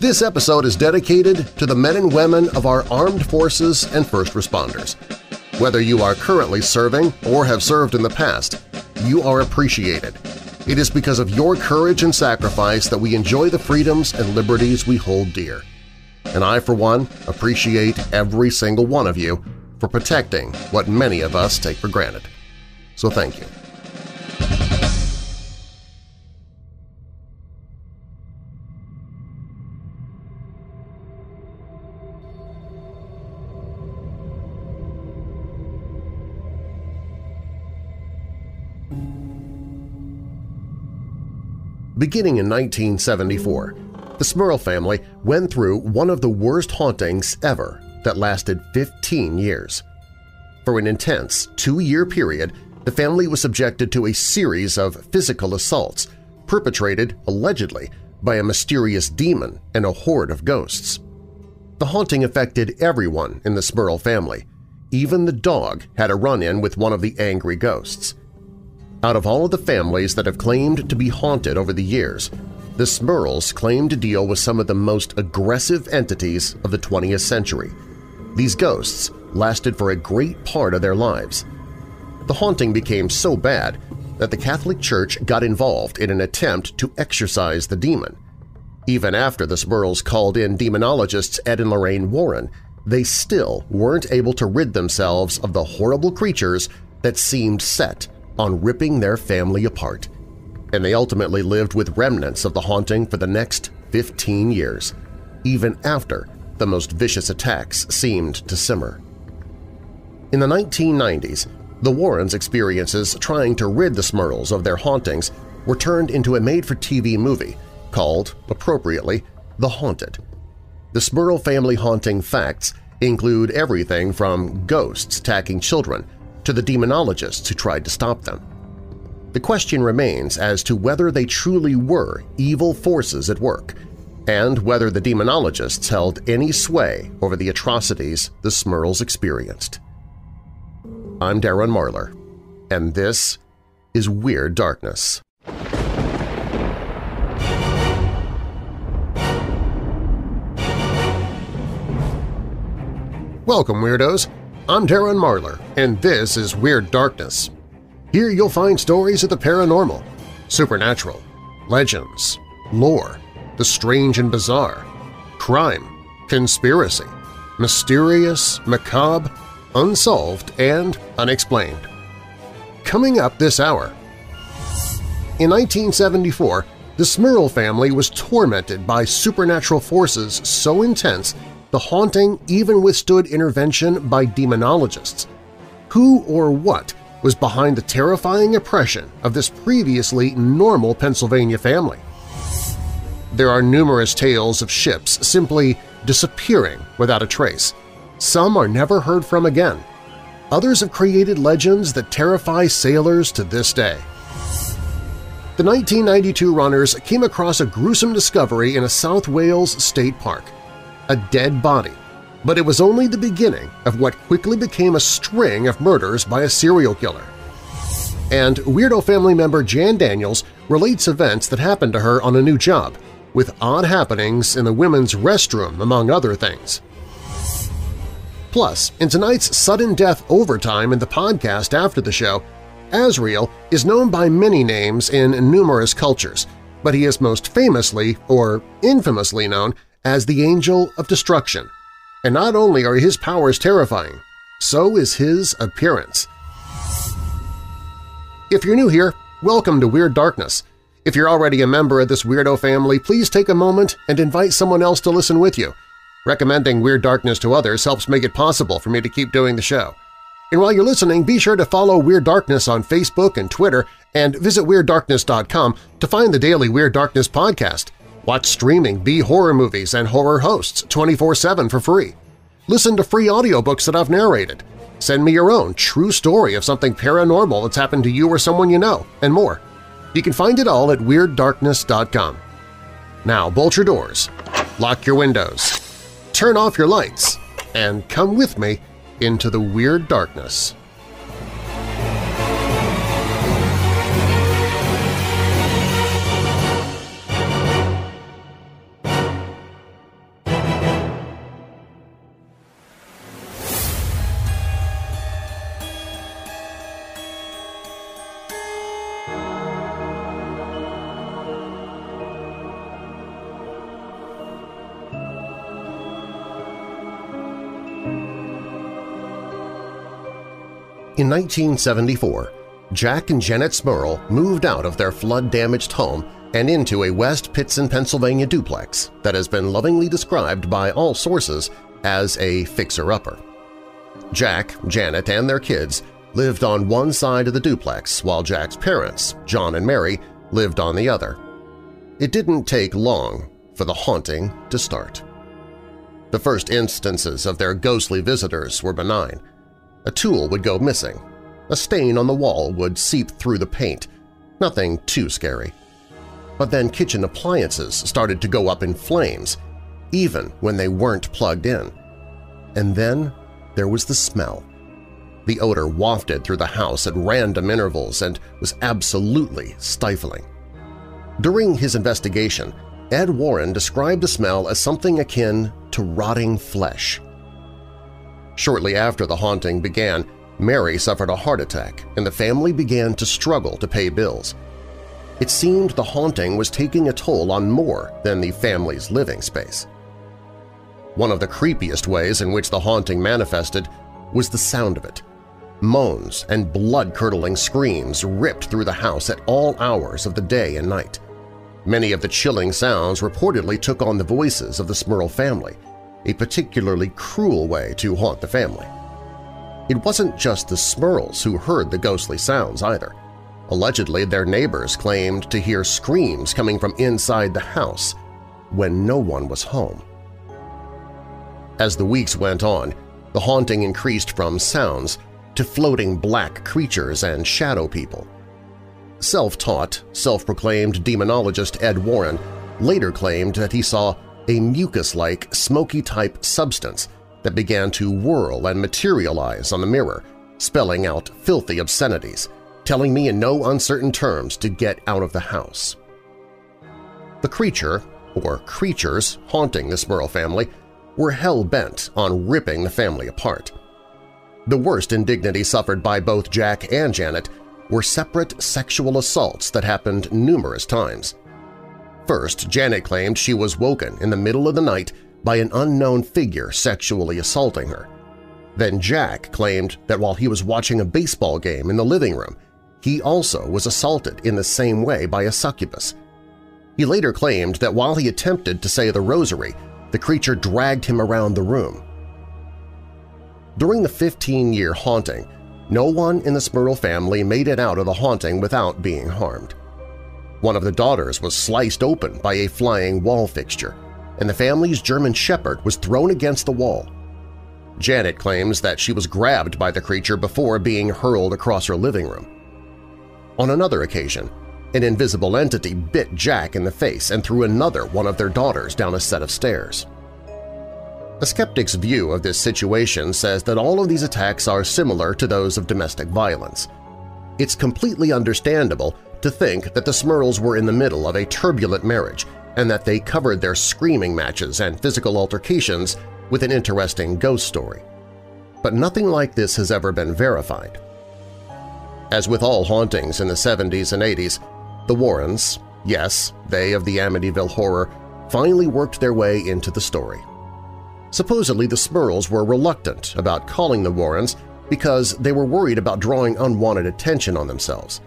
This episode is dedicated to the men and women of our armed forces and first responders. Whether you are currently serving or have served in the past, you are appreciated. It is because of your courage and sacrifice that we enjoy the freedoms and liberties we hold dear. And I, for one, appreciate every single one of you for protecting what many of us take for granted. So thank you. Beginning in 1974, the Smurl family went through one of the worst hauntings ever that lasted 15 years. For an intense two-year period, the family was subjected to a series of physical assaults perpetrated, allegedly, by a mysterious demon and a horde of ghosts. The haunting affected everyone in the Smurl family. Even the dog had a run-in with one of the angry ghosts. Out of all of the families that have claimed to be haunted over the years, the Smurls claim to deal with some of the most aggressive entities of the 20th century. These ghosts lasted for a great part of their lives. The haunting became so bad that the Catholic Church got involved in an attempt to exorcise the demon. Even after the Smurls called in demonologists Ed and Lorraine Warren, they still weren't able to rid themselves of the horrible creatures that seemed set on ripping their family apart, and they ultimately lived with remnants of the haunting for the next 15 years, even after the most vicious attacks seemed to simmer. In the 1990s, the Warrens' experiences trying to rid the Smurls of their hauntings were turned into a made-for-TV movie called, appropriately, The Haunted. The Smurl family haunting facts include everything from ghosts attacking children to the demonologists who tried to stop them. The question remains as to whether they truly were evil forces at work and whether the demonologists held any sway over the atrocities the Smurls experienced. I'm Darren Marlar, and this is Weird Darkness. Welcome, Weirdos! I'm Darren Marlar, and this is Weird Darkness. Here you'll find stories of the paranormal, supernatural, legends, lore, the strange and bizarre, crime, conspiracy, mysterious, macabre, unsolved, and unexplained. Coming up this hour… In 1974, the Smurl family was tormented by supernatural forces so intense the haunting even withstood intervention by demonologists. Who or what was behind the terrifying oppression of this previously normal Pennsylvania family? There are numerous tales of ships simply disappearing without a trace. Some are never heard from again. Others have created legends that terrify sailors to this day. The 1992 runners came across a gruesome discovery in a South Wales state park a dead body, but it was only the beginning of what quickly became a string of murders by a serial killer. And Weirdo family member Jan Daniels relates events that happened to her on a new job, with odd happenings in the women's restroom, among other things. Plus, in tonight's sudden death overtime in the podcast after the show, Azrael is known by many names in numerous cultures, but he is most famously, or infamously known, as the Angel of Destruction, and not only are his powers terrifying, so is his appearance. If you're new here, welcome to Weird Darkness. If you're already a member of this weirdo family, please take a moment and invite someone else to listen with you. Recommending Weird Darkness to others helps make it possible for me to keep doing the show. And while you're listening, be sure to follow Weird Darkness on Facebook and Twitter and visit WeirdDarkness.com to find the daily Weird Darkness podcast. Watch streaming B-horror movies and horror hosts 24-7 for free. Listen to free audiobooks that I've narrated. Send me your own true story of something paranormal that's happened to you or someone you know, and more. You can find it all at WeirdDarkness.com. Now bolt your doors, lock your windows, turn off your lights, and come with me into the Weird Darkness. In 1974, Jack and Janet Smurl moved out of their flood-damaged home and into a West Pittston, Pennsylvania duplex that has been lovingly described by all sources as a fixer-upper. Jack, Janet, and their kids lived on one side of the duplex while Jack's parents, John and Mary, lived on the other. It didn't take long for the haunting to start. The first instances of their ghostly visitors were benign. A tool would go missing. A stain on the wall would seep through the paint. Nothing too scary. But then kitchen appliances started to go up in flames, even when they weren't plugged in. And then there was the smell. The odor wafted through the house at random intervals and was absolutely stifling. During his investigation, Ed Warren described the smell as something akin to rotting flesh. Shortly after the haunting began, Mary suffered a heart attack and the family began to struggle to pay bills. It seemed the haunting was taking a toll on more than the family's living space. One of the creepiest ways in which the haunting manifested was the sound of it. Moans and blood-curdling screams ripped through the house at all hours of the day and night. Many of the chilling sounds reportedly took on the voices of the Smurl family, a particularly cruel way to haunt the family. It wasn't just the Smurls who heard the ghostly sounds either. Allegedly, their neighbors claimed to hear screams coming from inside the house when no one was home. As the weeks went on, the haunting increased from sounds to floating black creatures and shadow people. Self-taught, self-proclaimed demonologist Ed Warren later claimed that he saw a mucus-like, smoky-type substance that began to whirl and materialize on the mirror, spelling out filthy obscenities, telling me in no uncertain terms to get out of the house. The creature, or creatures, haunting the Smurl family were hell-bent on ripping the family apart. The worst indignity suffered by both Jack and Janet were separate sexual assaults that happened numerous times. First, Janet claimed she was woken in the middle of the night by an unknown figure sexually assaulting her. Then Jack claimed that while he was watching a baseball game in the living room, he also was assaulted in the same way by a succubus. He later claimed that while he attempted to say the rosary, the creature dragged him around the room. During the 15-year haunting, no one in the Smurl family made it out of the haunting without being harmed. One of the daughters was sliced open by a flying wall fixture, and the family's German Shepherd was thrown against the wall. Janet claims that she was grabbed by the creature before being hurled across her living room. On another occasion, an invisible entity bit Jack in the face and threw another one of their daughters down a set of stairs. A skeptic's view of this situation says that all of these attacks are similar to those of domestic violence. It's completely understandable to think that the Smurls were in the middle of a turbulent marriage and that they covered their screaming matches and physical altercations with an interesting ghost story. But nothing like this has ever been verified. As with all hauntings in the 70s and 80s, the Warrens, yes, they of the Amityville Horror, finally worked their way into the story. Supposedly the Smurls were reluctant about calling the Warrens because they were worried about drawing unwanted attention on themselves.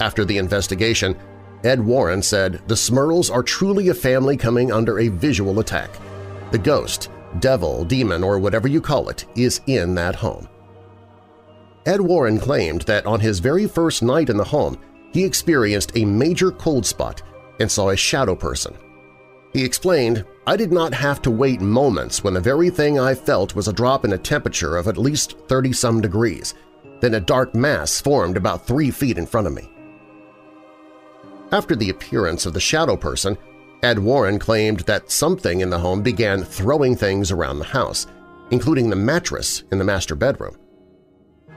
After the investigation, Ed Warren said the Smurls are truly a family coming under a visual attack. The ghost, devil, demon, or whatever you call it, is in that home. Ed Warren claimed that on his very first night in the home, he experienced a major cold spot and saw a shadow person. He explained, I did not have to wait moments when the very thing I felt was a drop in a temperature of at least 30-some degrees. Then a dark mass formed about three feet in front of me. After the appearance of the shadow person, Ed Warren claimed that something in the home began throwing things around the house, including the mattress in the master bedroom.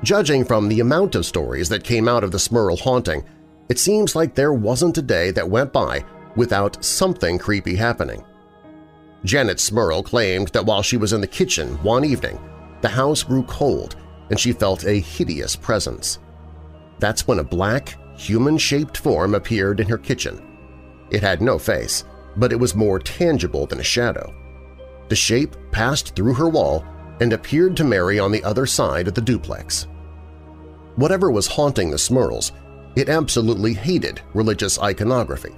Judging from the amount of stories that came out of the Smurl haunting, it seems like there wasn't a day that went by without something creepy happening. Janet Smurl claimed that while she was in the kitchen one evening, the house grew cold and she felt a hideous presence. That's when a black, human-shaped form appeared in her kitchen. It had no face, but it was more tangible than a shadow. The shape passed through her wall and appeared to Mary on the other side of the duplex. whatever was haunting the Smurls, it absolutely hated religious iconography.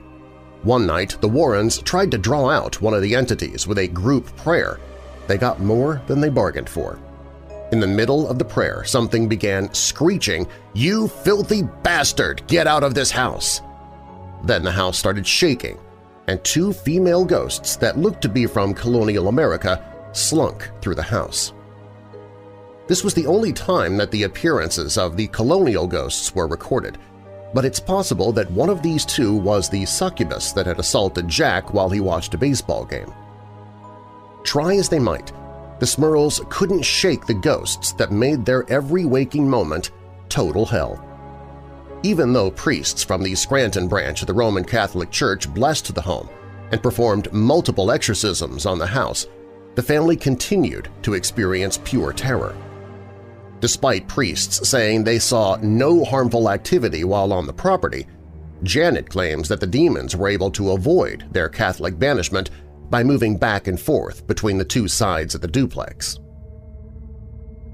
One night, the Warrens tried to draw out one of the entities with a group prayer. They got more than they bargained for. In the middle of the prayer, something began screeching, "'You filthy bastard! Get out of this house!' Then the house started shaking, and two female ghosts that looked to be from colonial America slunk through the house. This was the only time that the appearances of the colonial ghosts were recorded, but it's possible that one of these two was the succubus that had assaulted Jack while he watched a baseball game. Try as they might, the Smurls couldn't shake the ghosts that made their every waking moment total hell. Even though priests from the Scranton branch of the Roman Catholic Church blessed the home and performed multiple exorcisms on the house, the family continued to experience pure terror. Despite priests saying they saw no harmful activity while on the property, Janet claims that the demons were able to avoid their Catholic banishment by moving back and forth between the two sides of the duplex.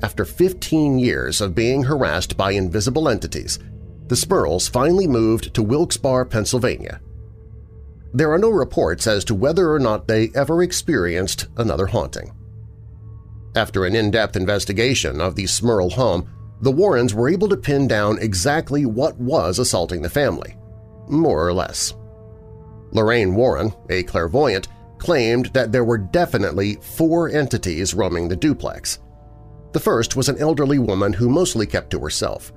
After 15 years of being harassed by invisible entities, the Smurls finally moved to Wilkes-Barre, Pennsylvania. There are no reports as to whether or not they ever experienced another haunting. After an in-depth investigation of the Smurl home, the Warrens were able to pin down exactly what was assaulting the family, more or less. Lorraine Warren, a clairvoyant, claimed that there were definitely four entities roaming the duplex. The first was an elderly woman who mostly kept to herself.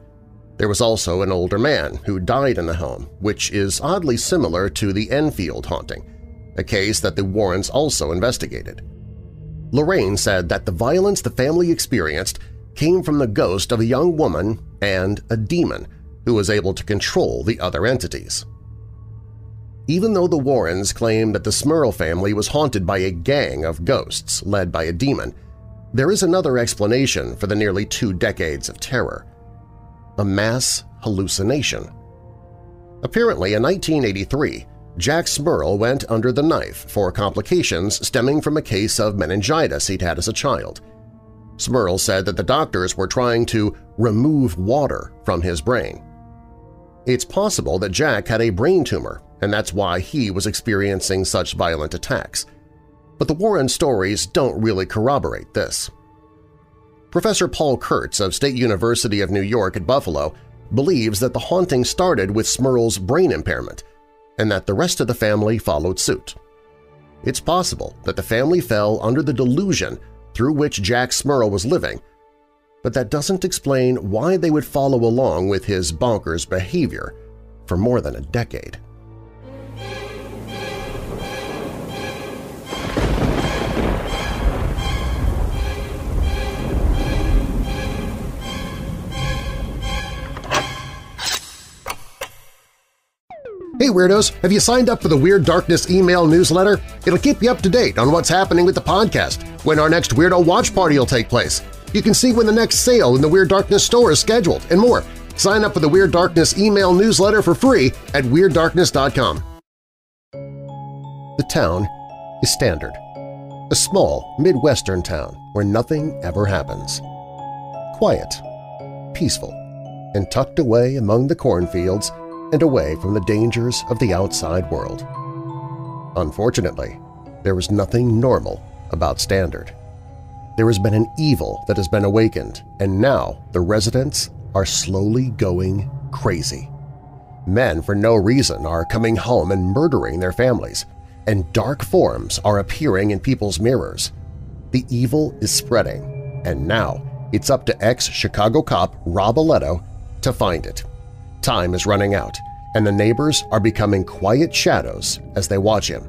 There was also an older man who died in the home, which is oddly similar to the Enfield haunting, a case that the Warrens also investigated. Lorraine said that the violence the family experienced came from the ghost of a young woman and a demon who was able to control the other entities. Even though the Warrens claim that the Smurl family was haunted by a gang of ghosts led by a demon, there is another explanation for the nearly two decades of terror – a mass hallucination. Apparently, in 1983, Jack Smurl went under the knife for complications stemming from a case of meningitis he'd had as a child. Smurl said that the doctors were trying to remove water from his brain. It's possible that Jack had a brain tumor and that's why he was experiencing such violent attacks. But the Warren stories don't really corroborate this. Professor Paul Kurtz of State University of New York at Buffalo believes that the haunting started with Smurl's brain impairment and that the rest of the family followed suit. It's possible that the family fell under the delusion through which Jack Smurl was living, but that doesn't explain why they would follow along with his bonkers behavior for more than a decade. Hey Weirdos, have you signed up for the Weird Darkness email newsletter? It'll keep you up to date on what's happening with the podcast, when our next Weirdo Watch Party will take place. You can see when the next sale in the Weird Darkness store is scheduled, and more. Sign up for the Weird Darkness email newsletter for free at WeirdDarkness.com. The town is Standard, a small Midwestern town where nothing ever happens. Quiet, peaceful, and tucked away among the cornfields and away from the dangers of the outside world. Unfortunately, there is nothing normal about Standard. There has been an evil that has been awakened, and now the residents are slowly going crazy. Men for no reason are coming home and murdering their families, and dark forms are appearing in people's mirrors. The evil is spreading, and now it's up to ex-Chicago cop Rob Aletto to find it. Time is running out, and the neighbors are becoming quiet shadows as they watch him.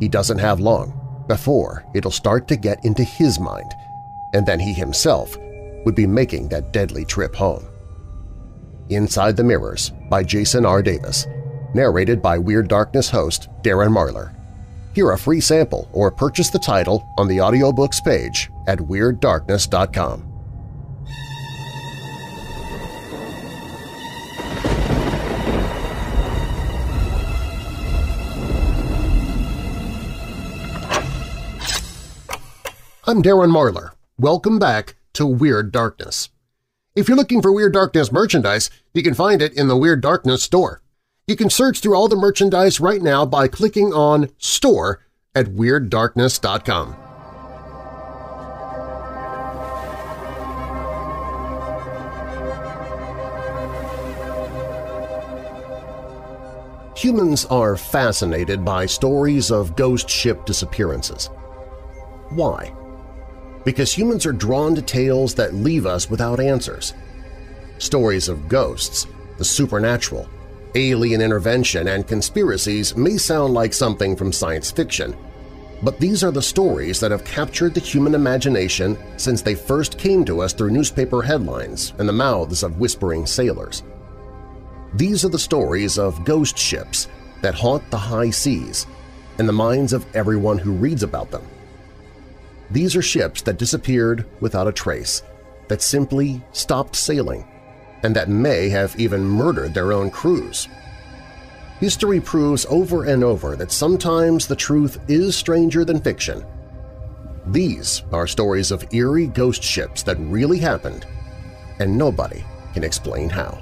He doesn't have long before it'll start to get into his mind, and then he himself would be making that deadly trip home. Inside the Mirrors by Jason R. Davis, narrated by Weird Darkness host Darren Marlar. Hear a free sample or purchase the title on the audiobooks page at WeirdDarkness.com. I'm Darren Marlar. Welcome back to Weird Darkness. If you're looking for Weird Darkness merchandise, you can find it in the Weird Darkness store. You can search through all the merchandise right now by clicking on Store at WeirdDarkness.com. Humans are fascinated by stories of ghost ship disappearances. Why? Because humans are drawn to tales that leave us without answers. Stories of ghosts, the supernatural, alien intervention, and conspiracies may sound like something from science fiction, but these are the stories that have captured the human imagination since they first came to us through newspaper headlines and the mouths of whispering sailors. These are the stories of ghost ships that haunt the high seas and the minds of everyone who reads about them. These are ships that disappeared without a trace, that simply stopped sailing, and that may have even murdered their own crews. History proves over and over that sometimes the truth is stranger than fiction. These are stories of eerie ghost ships that really happened, and nobody can explain how.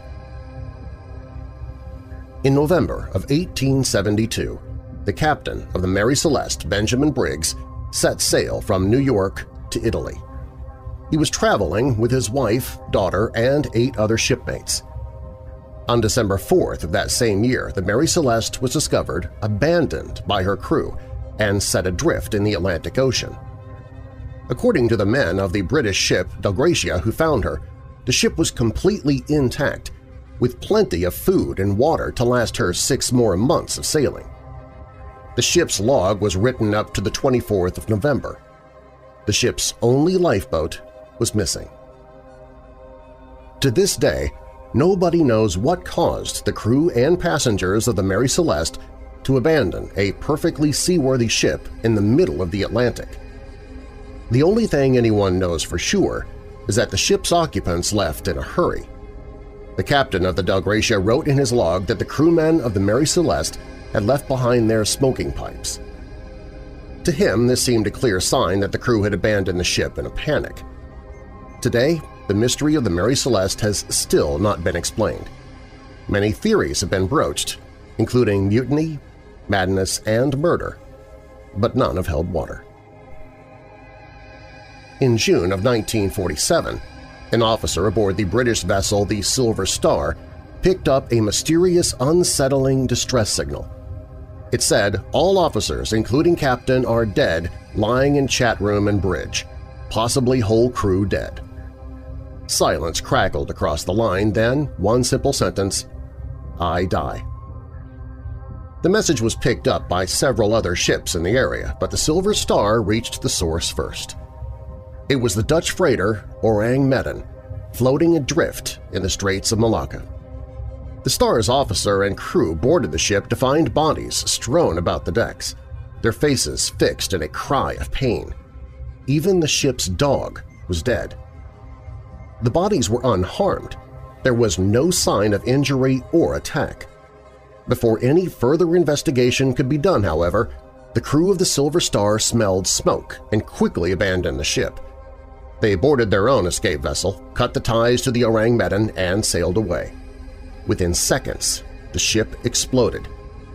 In November of 1872, the captain of the Mary Celeste, Benjamin Briggs, set sail from New York to Italy. He was traveling with his wife, daughter, and eight other shipmates. On December 4th of that same year, the Mary Celeste was discovered abandoned by her crew and set adrift in the Atlantic Ocean. According to the men of the British ship Dei Gratia who found her, the ship was completely intact with plenty of food and water to last her six more months of sailing. The ship's log was written up to the 24th of November. The ship's only lifeboat was missing. To this day, nobody knows what caused the crew and passengers of the Mary Celeste to abandon a perfectly seaworthy ship in the middle of the Atlantic. The only thing anyone knows for sure is that the ship's occupants left in a hurry the captain of the Dei Gratia wrote in his log that the crewmen of the Mary Celeste had left behind their smoking pipes. To him, this seemed a clear sign that the crew had abandoned the ship in a panic. Today, the mystery of the Mary Celeste has still not been explained. Many theories have been broached, including mutiny, madness, and murder, but none have held water. In June of 1947, an officer aboard the British vessel the Silver Star picked up a mysterious, unsettling distress signal. It said, all officers, including captain, are dead, lying in chart room and bridge, possibly whole crew dead. Silence crackled across the line, then one simple sentence, I die. The message was picked up by several other ships in the area, but the Silver Star reached the source first. It was the Dutch freighter Orang Medan, floating adrift in the Straits of Malacca. The Star's officer and crew boarded the ship to find bodies strewn about the decks, their faces fixed in a cry of pain. Even the ship's dog was dead. The bodies were unharmed. There was no sign of injury or attack. Before any further investigation could be done, however, the crew of the Silver Star smelled smoke and quickly abandoned the ship, they boarded their own escape vessel, cut the ties to the Orang Medan, and sailed away. Within seconds, the ship exploded,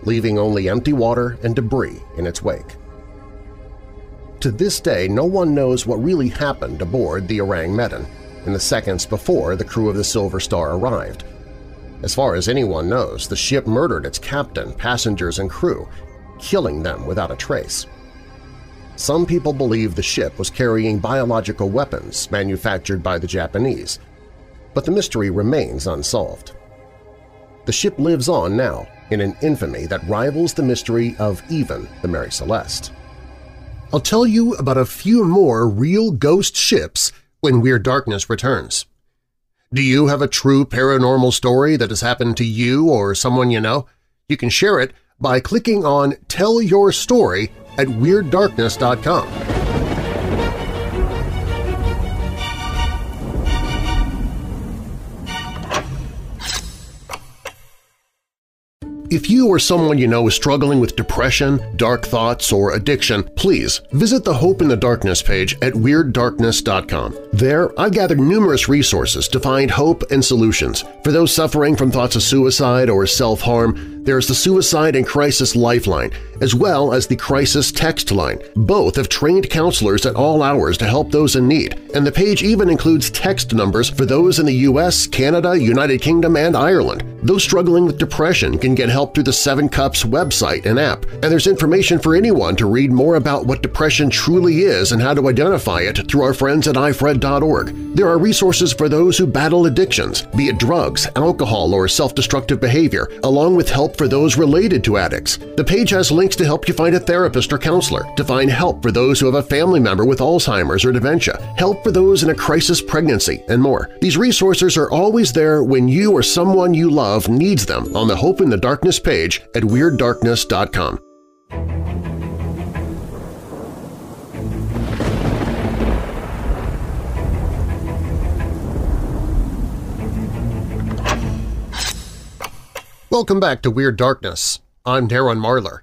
leaving only empty water and debris in its wake. To this day, no one knows what really happened aboard the Orang Medan in the seconds before the crew of the Silver Star arrived. As far as anyone knows, the ship murdered its captain, passengers, and crew, killing them without a trace. Some people believe the ship was carrying biological weapons manufactured by the Japanese, but the mystery remains unsolved. The ship lives on now in an infamy that rivals the mystery of even the Mary Celeste. I'll tell you about a few more real ghost ships when Weird Darkness returns. Do you have a true paranormal story that has happened to you or someone you know? You can share it by clicking on Tell Your Story at WeirdDarkness.com. If you or someone you know is struggling with depression, dark thoughts, or addiction, please visit the Hope in the Darkness page at WeirdDarkness.com. There, I've gathered numerous resources to find hope and solutions. For those suffering from thoughts of suicide or self-harm, there's the Suicide and Crisis Lifeline, as well as the Crisis Text Line. Both have trained counselors at all hours to help those in need, and the page even includes text numbers for those in the U.S., Canada, United Kingdom, and Ireland. Those struggling with depression can get help through the Seven Cups website and app, and there's information for anyone to read more about what depression truly is and how to identify it through our friends at ifred.org. There are resources for those who battle addictions, be it drugs, alcohol, or self-destructive behavior, along with help for those related to addicts. The page has links to help you find a therapist or counselor, to find help for those who have a family member with Alzheimer's or dementia, help for those in a crisis pregnancy, and more. These resources are always there when you or someone you love needs them on the Hope in the Darkness page at WeirdDarkness.com. Welcome back to Weird Darkness. I'm Darren Marlar.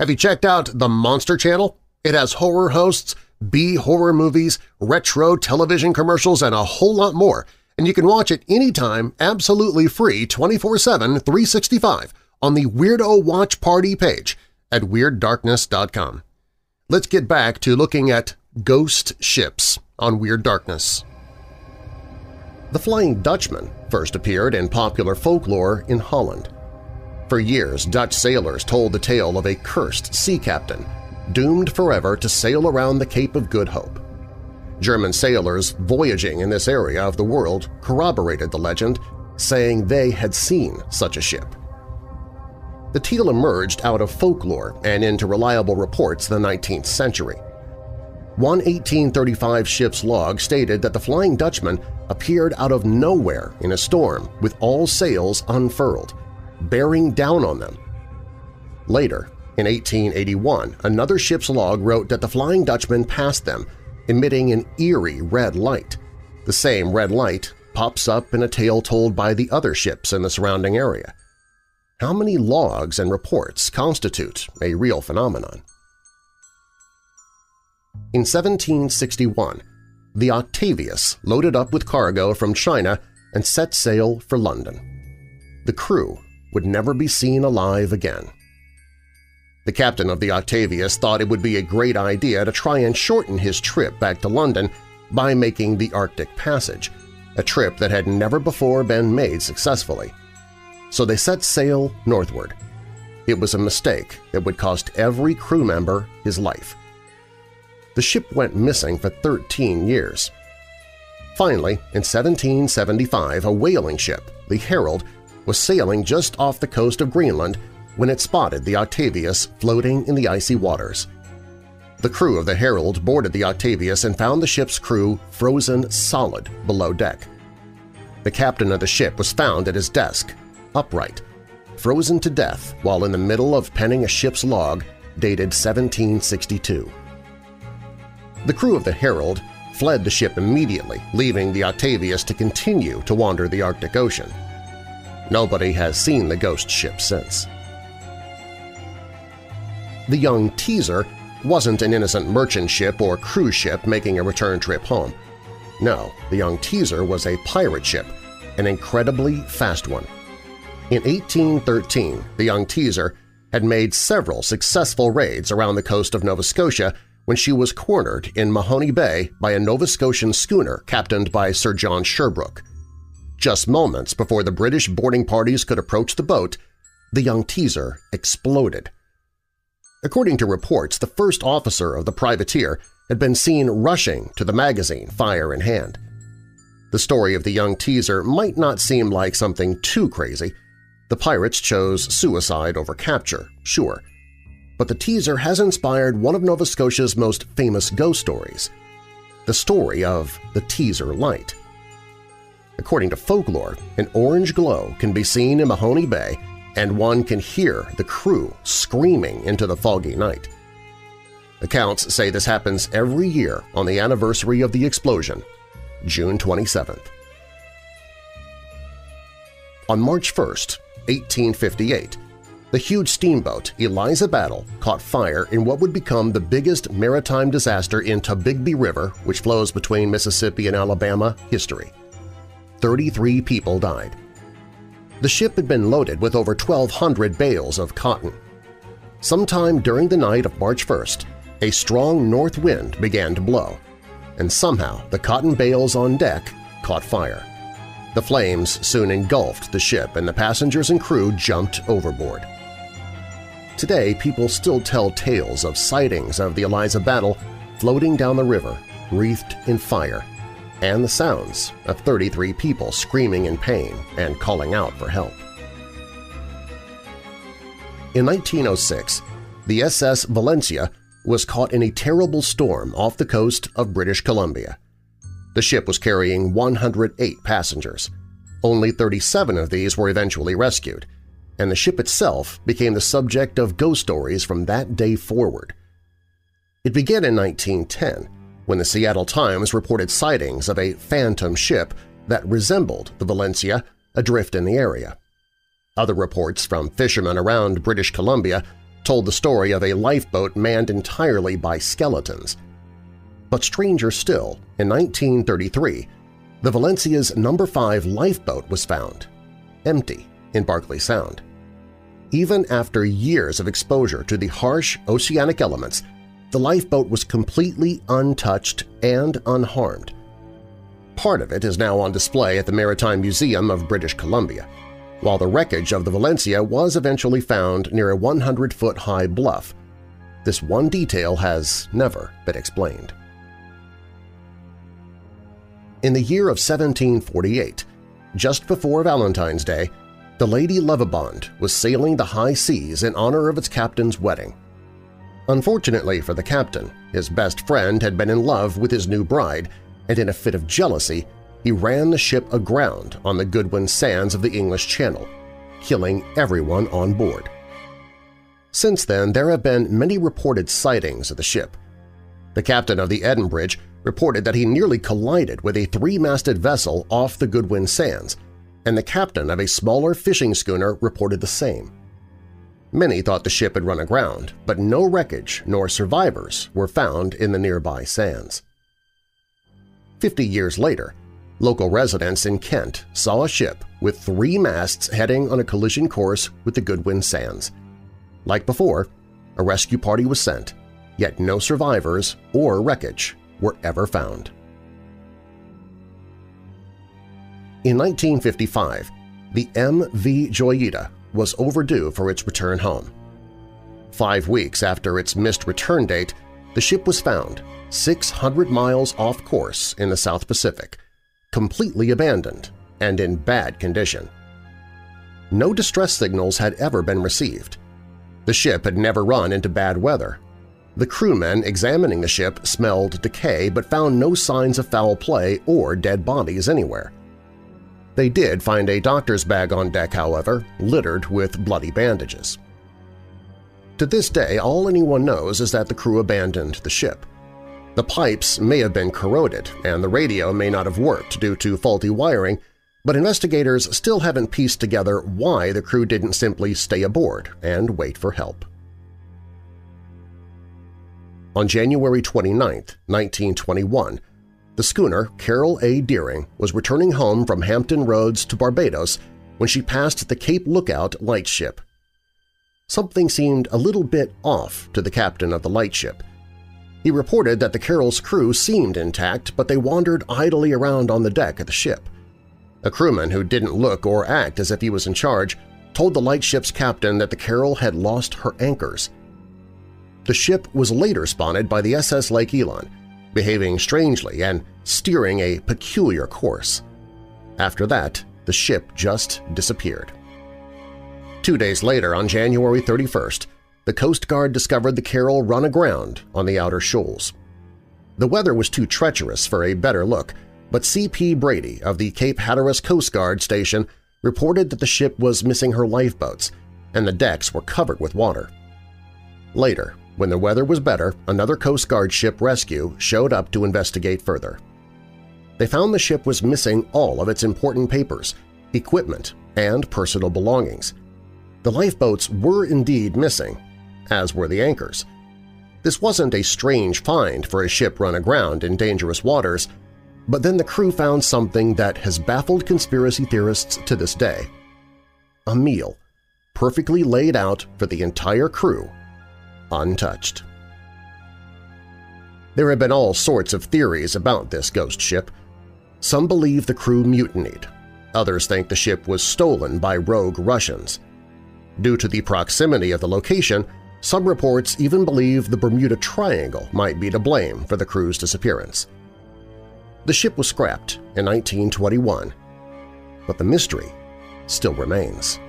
Have you checked out the Monster Channel? It has horror hosts, B-horror movies, retro television commercials, and a whole lot more, and you can watch it anytime absolutely free 24-7, 365 on the Weirdo Watch Party page at WeirdDarkness.com. Let's get back to looking at ghost ships on Weird Darkness. The Flying Dutchman first appeared in popular folklore in Holland. For years, Dutch sailors told the tale of a cursed sea captain, doomed forever to sail around the Cape of Good Hope. German sailors voyaging in this area of the world corroborated the legend, saying they had seen such a ship. The tale emerged out of folklore and into reliable reports the 19th century. One 1835 ship's log stated that the Flying Dutchman appeared out of nowhere in a storm with all sails unfurled, bearing down on them. Later, in 1881, another ship's log wrote that the Flying Dutchman passed them, emitting an eerie red light. The same red light pops up in a tale told by the other ships in the surrounding area. How many logs and reports constitute a real phenomenon? In 1761, the Octavius loaded up with cargo from China and set sail for London. The crew would never be seen alive again. The captain of the Octavius thought it would be a great idea to try and shorten his trip back to London by making the Arctic Passage, a trip that had never before been made successfully. So they set sail northward. It was a mistake that would cost every crew member his life. The ship went missing for 13 years. Finally, in 1775, a whaling ship, the Herald, was sailing just off the coast of Greenland when it spotted the Octavius floating in the icy waters. The crew of the Herald boarded the Octavius and found the ship's crew frozen solid below deck. The captain of the ship was found at his desk, upright, frozen to death while in the middle of penning a ship's log dated 1762. The crew of the Herald fled the ship immediately, leaving the Octavius to continue to wander the Arctic Ocean. Nobody has seen the ghost ship since. The Young Teazer wasn't an innocent merchant ship or cruise ship making a return trip home. No, the Young Teazer was a pirate ship, an incredibly fast one. In 1813, the Young Teazer had made several successful raids around the coast of Nova Scotia when she was cornered in Mahone Bay by a Nova Scotian schooner captained by Sir John Sherbrooke. Just moments before the British boarding parties could approach the boat, the Young Teazer exploded. According to reports, the first officer of the privateer had been seen rushing to the magazine, fire in hand. The story of the Young Teazer might not seem like something too crazy. The pirates chose suicide over capture, sure, but the teaser has inspired one of Nova Scotia's most famous ghost stories, the story of the Teazer Light. According to folklore, an orange glow can be seen in Mahone Bay and one can hear the crew screaming into the foggy night. Accounts say this happens every year on the anniversary of the explosion, June 27th. On March 1, 1858, the huge steamboat Eliza Battle caught fire in what would become the biggest maritime disaster in Tombigbee River, which flows between Mississippi and Alabama, history. 33 people died. The ship had been loaded with over 1,200 bales of cotton. Sometime during the night of March 1st, a strong north wind began to blow, and somehow the cotton bales on deck caught fire. The flames soon engulfed the ship and the passengers and crew jumped overboard. Today, people still tell tales of sightings of the Eliza Battle floating down the river, wreathed in fire, and the sounds of 33 people screaming in pain and calling out for help. In 1906, the SS Valencia was caught in a terrible storm off the coast of British Columbia. The ship was carrying 108 passengers. Only 37 of these were eventually rescued, and the ship itself became the subject of ghost stories from that day forward. It began in 1910 when the Seattle Times reported sightings of a phantom ship that resembled the Valencia adrift in the area. Other reports from fishermen around British Columbia told the story of a lifeboat manned entirely by skeletons. But stranger still, in 1933, the Valencia's number 5 lifeboat was found, empty in Barkley Sound. Even after years of exposure to the harsh oceanic elements, the lifeboat was completely untouched and unharmed. Part of it is now on display at the Maritime Museum of British Columbia, while the wreckage of the Valencia was eventually found near a 100-foot-high bluff. This one detail has never been explained. In the year of 1748, just before Valentine's Day, the Lady Lovibond was sailing the high seas in honor of its captain's wedding. Unfortunately for the captain, his best friend had been in love with his new bride, and in a fit of jealousy, he ran the ship aground on the Goodwin Sands of the English Channel, killing everyone on board. Since then, there have been many reported sightings of the ship. The captain of the Edenbridge reported that he nearly collided with a three-masted vessel off the Goodwin Sands, and the captain of a smaller fishing schooner reported the same. Many thought the ship had run aground, but no wreckage nor survivors were found in the nearby sands. Fifty years later, local residents in Kent saw a ship with three masts heading on a collision course with the Goodwin Sands. Like before, a rescue party was sent, yet no survivors or wreckage were ever found. In 1955, the MV Joyita was overdue for its return home. Five weeks after its missed return date, the ship was found 600 miles off course in the South Pacific, completely abandoned and in bad condition. No distress signals had ever been received. The ship had never run into bad weather. The crewmen examining the ship smelled decay but found no signs of foul play or dead bodies anywhere. They did find a doctor's bag on deck, however, littered with bloody bandages. To this day, all anyone knows is that the crew abandoned the ship. The pipes may have been corroded and the radio may not have worked due to faulty wiring, but investigators still haven't pieced together why the crew didn't simply stay aboard and wait for help. On January 29, 1921, the schooner Carroll A. Deering was returning home from Hampton Roads to Barbados when she passed the Cape Lookout lightship. Something seemed a little bit off to the captain of the lightship. He reported that the Carroll's crew seemed intact, but they wandered idly around on the deck of the ship. A crewman who didn't look or act as if he was in charge told the lightship's captain that the Carol had lost her anchors. The ship was later spotted by the SS Lake Elon, behaving strangely and steering a peculiar course. After that, the ship just disappeared. Two days later, on January 31st, the Coast Guard discovered the Carroll run aground on the outer shoals. The weather was too treacherous for a better look, but C.P. Brady of the Cape Hatteras Coast Guard Station reported that the ship was missing her lifeboats and the decks were covered with water. Later, when the weather was better, another Coast Guard ship rescue showed up to investigate further. They found the ship was missing all of its important papers, equipment, and personal belongings. The lifeboats were indeed missing, as were the anchors. This wasn't a strange find for a ship run aground in dangerous waters, but then the crew found something that has baffled conspiracy theorists to this day. A meal, perfectly laid out for the entire crew, untouched. There have been all sorts of theories about this ghost ship. Some believe the crew mutinied. Others think the ship was stolen by rogue Russians. Due to the proximity of the location, some reports even believe the Bermuda Triangle might be to blame for the crew's disappearance. The ship was scrapped in 1921, but the mystery still remains.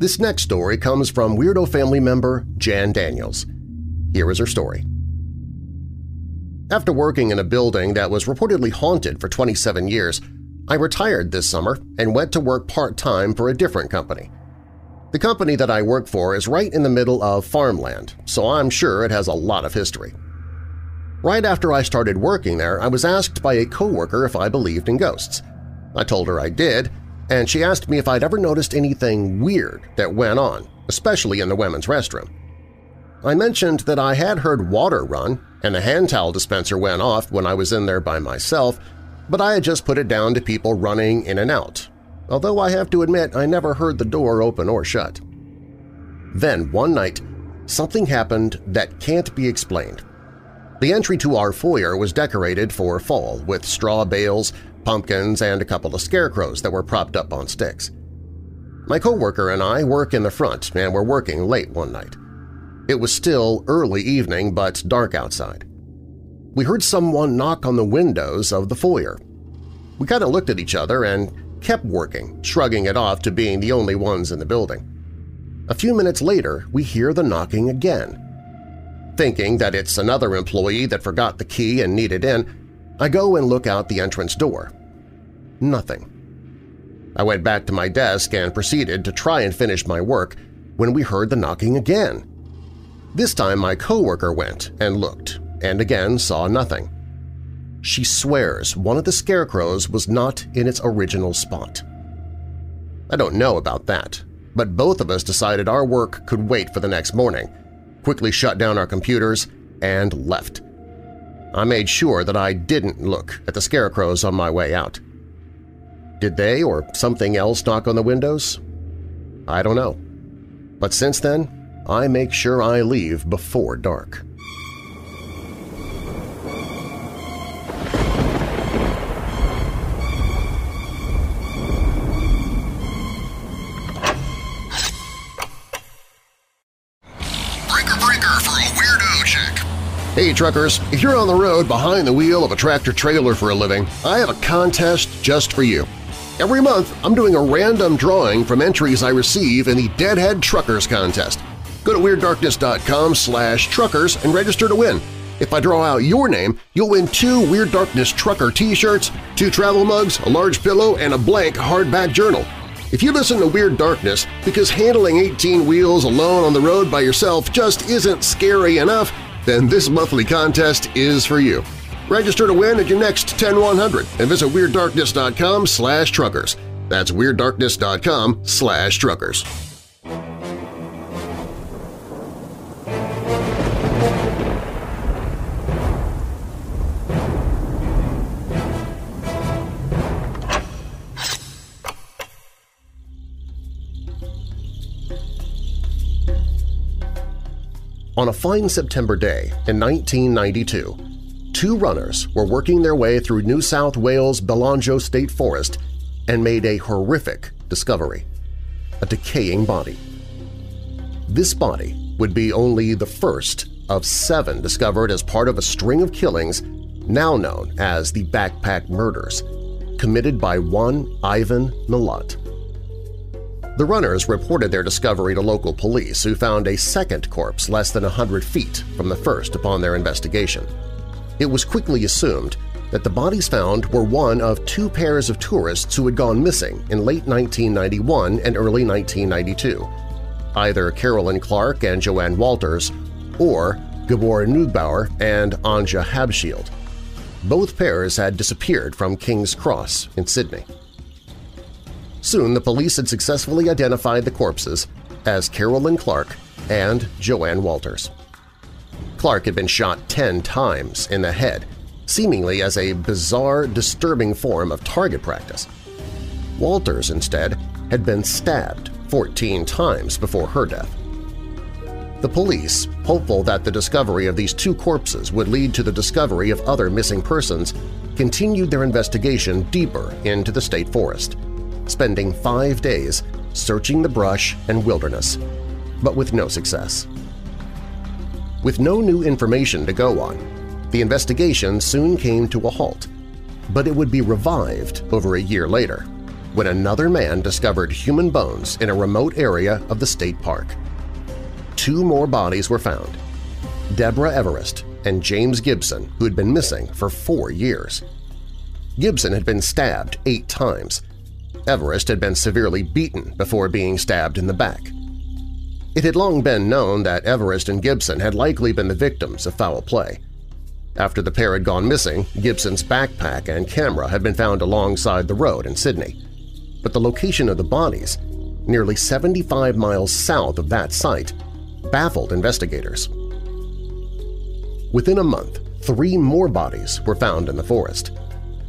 This next story comes from Weirdo family member Jan Daniels. Here is her story. After working in a building that was reportedly haunted for 27 years, I retired this summer and went to work part-time for a different company. The company that I work for is right in the middle of farmland, so I'm sure it has a lot of history. Right after I started working there, I was asked by a coworker if I believed in ghosts. I told her I did, and she asked me if I'd ever noticed anything weird that went on, especially in the women's restroom. I mentioned that I had heard water run and the hand towel dispenser went off when I was in there by myself, but I had just put it down to people running in and out, although I have to admit I never heard the door open or shut. Then, one night, something happened that can't be explained. The entry to our foyer was decorated for fall with straw bales, pumpkins, and a couple of scarecrows that were propped up on sticks. My coworker and I work in the front and were working late one night. It was still early evening but dark outside. We heard someone knock on the windows of the foyer. We kind of looked at each other and kept working, shrugging it off to being the only ones in the building. A few minutes later, we hear the knocking again. Thinking that it's another employee that forgot the key and needed in, I go and look out the entrance door. Nothing. I went back to my desk and proceeded to try and finish my work when we heard the knocking again. This time my coworker went and looked, and again saw nothing. She swears one of the scarecrows was not in its original spot. I don't know about that, but both of us decided our work could wait for the next morning, quickly shut down our computers, and left. I made sure that I didn't look at the scarecrows on my way out. Did they or something else knock on the windows? I don't know. But since then, I make sure I leave before dark. Hey truckers, if you're on the road behind the wheel of a tractor-trailer for a living, I have a contest just for you. Every month, I'm doing a random drawing from entries I receive in the Deadhead Truckers Contest. Go to WeirdDarkness.com slash truckers and register to win. If I draw out your name, you'll win two Weird Darkness Trucker t-shirts, two travel mugs, a large pillow, and a blank hardback journal. If you listen to Weird Darkness because handling 18 wheels alone on the road by yourself just isn't scary enough, then this monthly contest is for you. Register to win at your next 10100 and visit WeirdDarkness.com slash truckers. That's WeirdDarkness.com slash truckers. On a fine September day in 1992, two runners were working their way through New South Wales' Belanglo State Forest and made a horrific discovery – a decaying body. This body would be only the first of seven discovered as part of a string of killings now known as the Backpack Murders, committed by one Ivan Milat. The runners reported their discovery to local police, who found a second corpse less than 100 feet from the first upon their investigation. It was quickly assumed that the bodies found were one of two pairs of tourists who had gone missing in late 1991 and early 1992, either Carolyn Clark and Joanne Walters or Gabor Neugebauer and Anja Habschied. both pairs had disappeared from King's Cross in Sydney. Soon the police had successfully identified the corpses as Carolyn Clark and Joanne Walters. Clark had been shot 10 times in the head, seemingly as a bizarre, disturbing form of target practice. Walters, instead, had been stabbed 14 times before her death. The police, hopeful that the discovery of these two corpses would lead to the discovery of other missing persons, continued their investigation deeper into the state forest, spending five days searching the brush and wilderness, but with no success. With no new information to go on, the investigation soon came to a halt, but it would be revived over a year later when another man discovered human bones in a remote area of the state park two more bodies were found, Deborah Everest and James Gibson, who had been missing for four years. Gibson had been stabbed eight times. Everest had been severely beaten before being stabbed in the back. It had long been known that Everest and Gibson had likely been the victims of foul play. After the pair had gone missing, Gibson's backpack and camera had been found alongside the road in Sydney. But the location of the bodies, nearly 75 miles south of that site, baffled investigators. Within a month, three more bodies were found in the forest.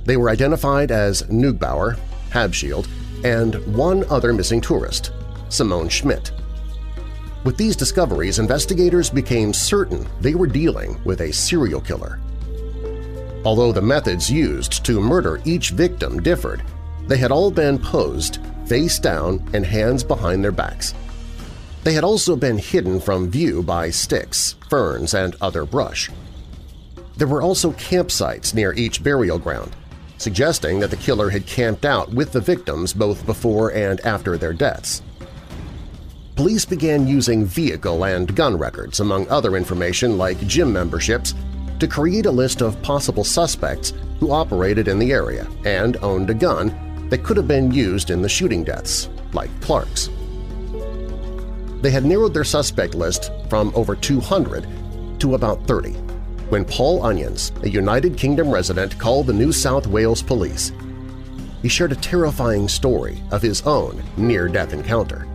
They were identified as Neugebauer, Habschied, and one other missing tourist, Simone Schmidt. With these discoveries, investigators became certain they were dealing with a serial killer. Although the methods used to murder each victim differed, they had all been posed face down and hands behind their backs. They had also been hidden from view by sticks, ferns, and other brush. There were also campsites near each burial ground, suggesting that the killer had camped out with the victims both before and after their deaths. Police began using vehicle and gun records, among other information like gym memberships, to create a list of possible suspects who operated in the area and owned a gun that could have been used in the shooting deaths, like Clark's they had narrowed their suspect list from over 200 to about 30 when Paul Onions, a United Kingdom resident, called the New South Wales police. He shared a terrifying story of his own near-death encounter.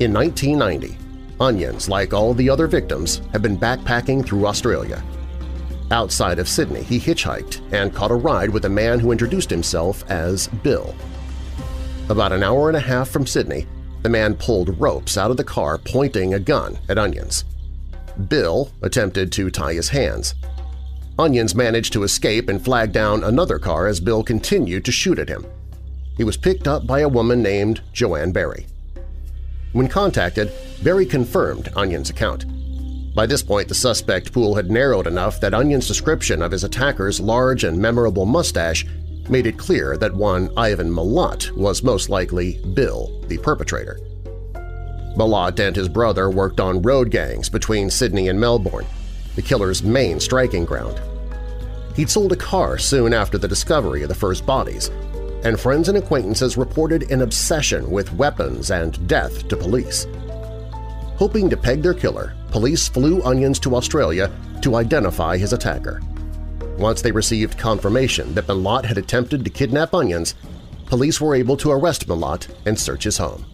In 1990, Onions, like all the other victims, had been backpacking through Australia. Outside of Sydney, he hitchhiked and caught a ride with a man who introduced himself as Bill. About an hour and a half from Sydney, the man pulled ropes out of the car pointing a gun at Onions. Bill attempted to tie his hands. Onions managed to escape and flag down another car as Bill continued to shoot at him. He was picked up by a woman named Joanne Barry. When contacted, Barry confirmed Onion's account. By this point, the suspect pool had narrowed enough that Onion's description of his attacker's large and memorable mustache made it clear that one Ivan Milat was most likely Bill, the perpetrator. Milat and his brother worked on road gangs between Sydney and Melbourne, the killer's main striking ground. He'd sold a car soon after the discovery of the first bodies, and friends and acquaintances reported an obsession with weapons and death to police. Hoping to peg their killer, police flew Onions to Australia to identify his attacker. Once they received confirmation that Milat had attempted to kidnap Onions, police were able to arrest Milat and search his home.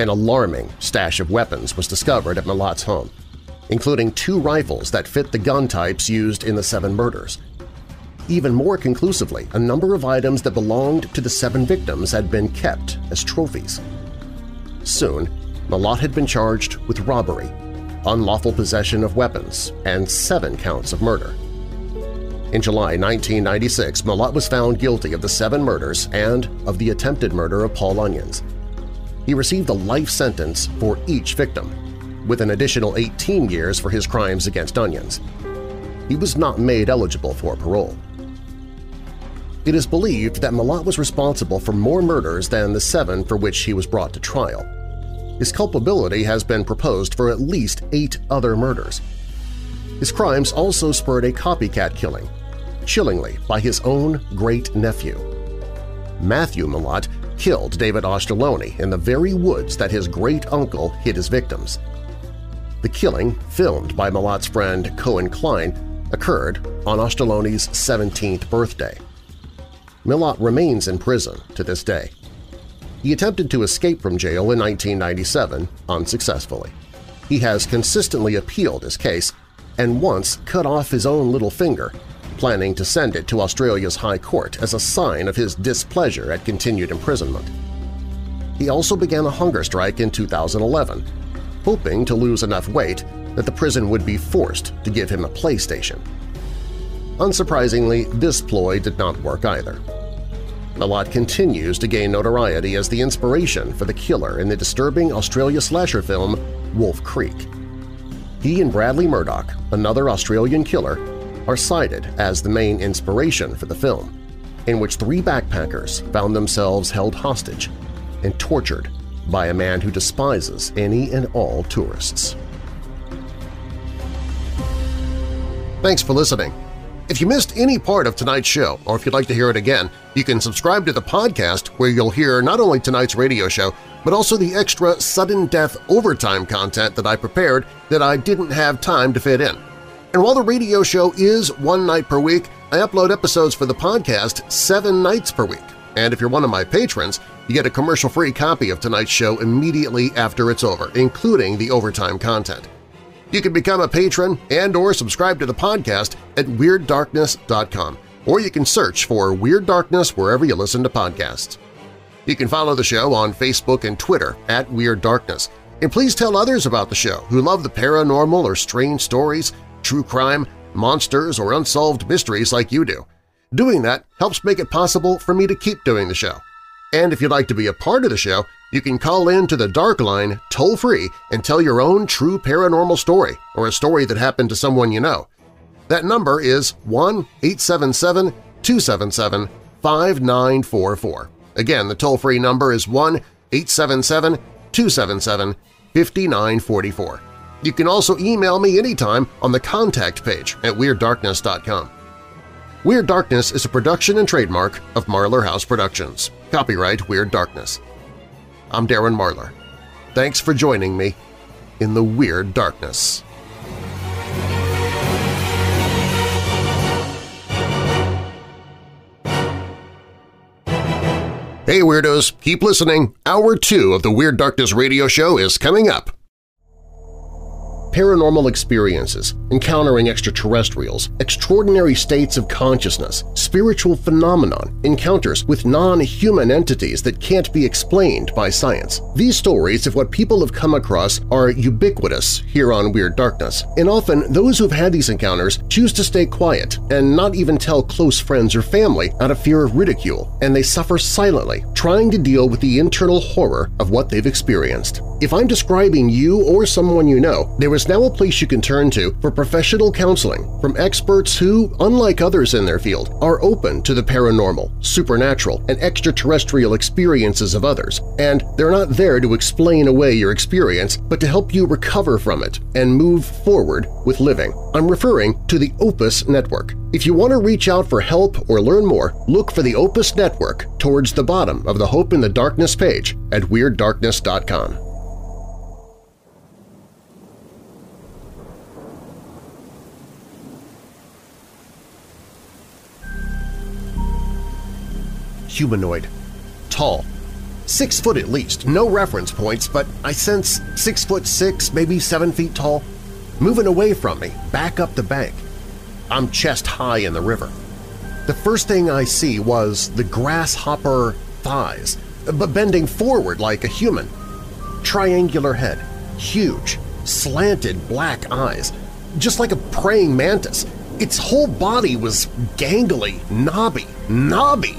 An alarming stash of weapons was discovered at Milat's home, including two rifles that fit the gun types used in the seven murders. Even more conclusively, a number of items that belonged to the seven victims had been kept as trophies. Soon, Milat had been charged with robbery, unlawful possession of weapons, and seven counts of murder. In July 1996, Milat was found guilty of the seven murders and of the attempted murder of Paul Onions. He received a life sentence for each victim, with an additional 18 years for his crimes against Onions. He was not made eligible for parole. It is believed that Milat was responsible for more murders than the seven for which he was brought to trial. His culpability has been proposed for at least eight other murders. His crimes also spurred a copycat killing, chillingly by his own great-nephew. Matthew Milat killed David Auchterlonie in the very woods that his great-uncle hid his victims. The killing, filmed by Milat's friend Cohen Klein, occurred on Auchterlonie's 17th birthday. Milat remains in prison to this day. He attempted to escape from jail in 1997 unsuccessfully. He has consistently appealed his case and once cut off his own little finger, planning to send it to Australia's High Court as a sign of his displeasure at continued imprisonment. He also began a hunger strike in 2011, hoping to lose enough weight that the prison would be forced to give him a PlayStation. Unsurprisingly, this ploy did not work either. Milat continues to gain notoriety as the inspiration for the killer in the disturbing Australia slasher film Wolf Creek. He and Bradley Murdoch, another Australian killer, are cited as the main inspiration for the film, in which three backpackers found themselves held hostage and tortured by a man who despises any and all tourists. Thanks for listening. If you missed any part of tonight's show, or if you'd like to hear it again, you can subscribe to the podcast where you'll hear not only tonight's radio show, but also the extra sudden death overtime content that I prepared that I didn't have time to fit in. And while the radio show is one night per week, I upload episodes for the podcast seven nights per week. And if you're one of my patrons, you get a commercial-free copy of tonight's show immediately after it's over, including the overtime content. You can become a patron and or subscribe to the podcast at WeirdDarkness.com, or you can search for Weird Darkness wherever you listen to podcasts. You can follow the show on Facebook and Twitter at Weird Darkness, and please tell others about the show who love the paranormal or strange stories, true crime, monsters, or unsolved mysteries like you do. Doing that helps make it possible for me to keep doing the show. And if you'd like to be a part of the show, you can call in to the Dark Line toll-free and tell your own true paranormal story or a story that happened to someone you know. That number is 1-877-277-5944. Again, the toll-free number is 1-877-277-5944. You can also email me anytime on the contact page at WeirdDarkness.com. Weird Darkness is a production and trademark of Marlar House Productions. Copyright Weird Darkness. I'm Darren Marlar. Thanks for joining me in the Weird Darkness. Hey Weirdos, keep listening. Hour 2 of the Weird Darkness radio show is coming up paranormal experiences, encountering extraterrestrials, extraordinary states of consciousness, spiritual phenomenon, encounters with non-human entities that can't be explained by science. These stories of what people have come across are ubiquitous here on Weird Darkness, and often those who've had these encounters choose to stay quiet and not even tell close friends or family out of fear of ridicule, and they suffer silently, trying to deal with the internal horror of what they've experienced. If I'm describing you or someone you know, there is now a place you can turn to for professional counseling from experts who, unlike others in their field, are open to the paranormal, supernatural, and extraterrestrial experiences of others, and they're not there to explain away your experience but to help you recover from it and move forward with living. I'm referring to the Opus Network. If you want to reach out for help or learn more, look for the Opus Network towards the bottom of the Hope in the Darkness page at WeirdDarkness.com. humanoid. Tall. Six foot at least, no reference points, but I sense six foot six, maybe seven feet tall, moving away from me, back up the bank. I'm chest high in the river. The first thing I see was the grasshopper thighs, but bending forward like a human. Triangular head, huge, slanted black eyes, just like a praying mantis. Its whole body was gangly, knobby, knobby,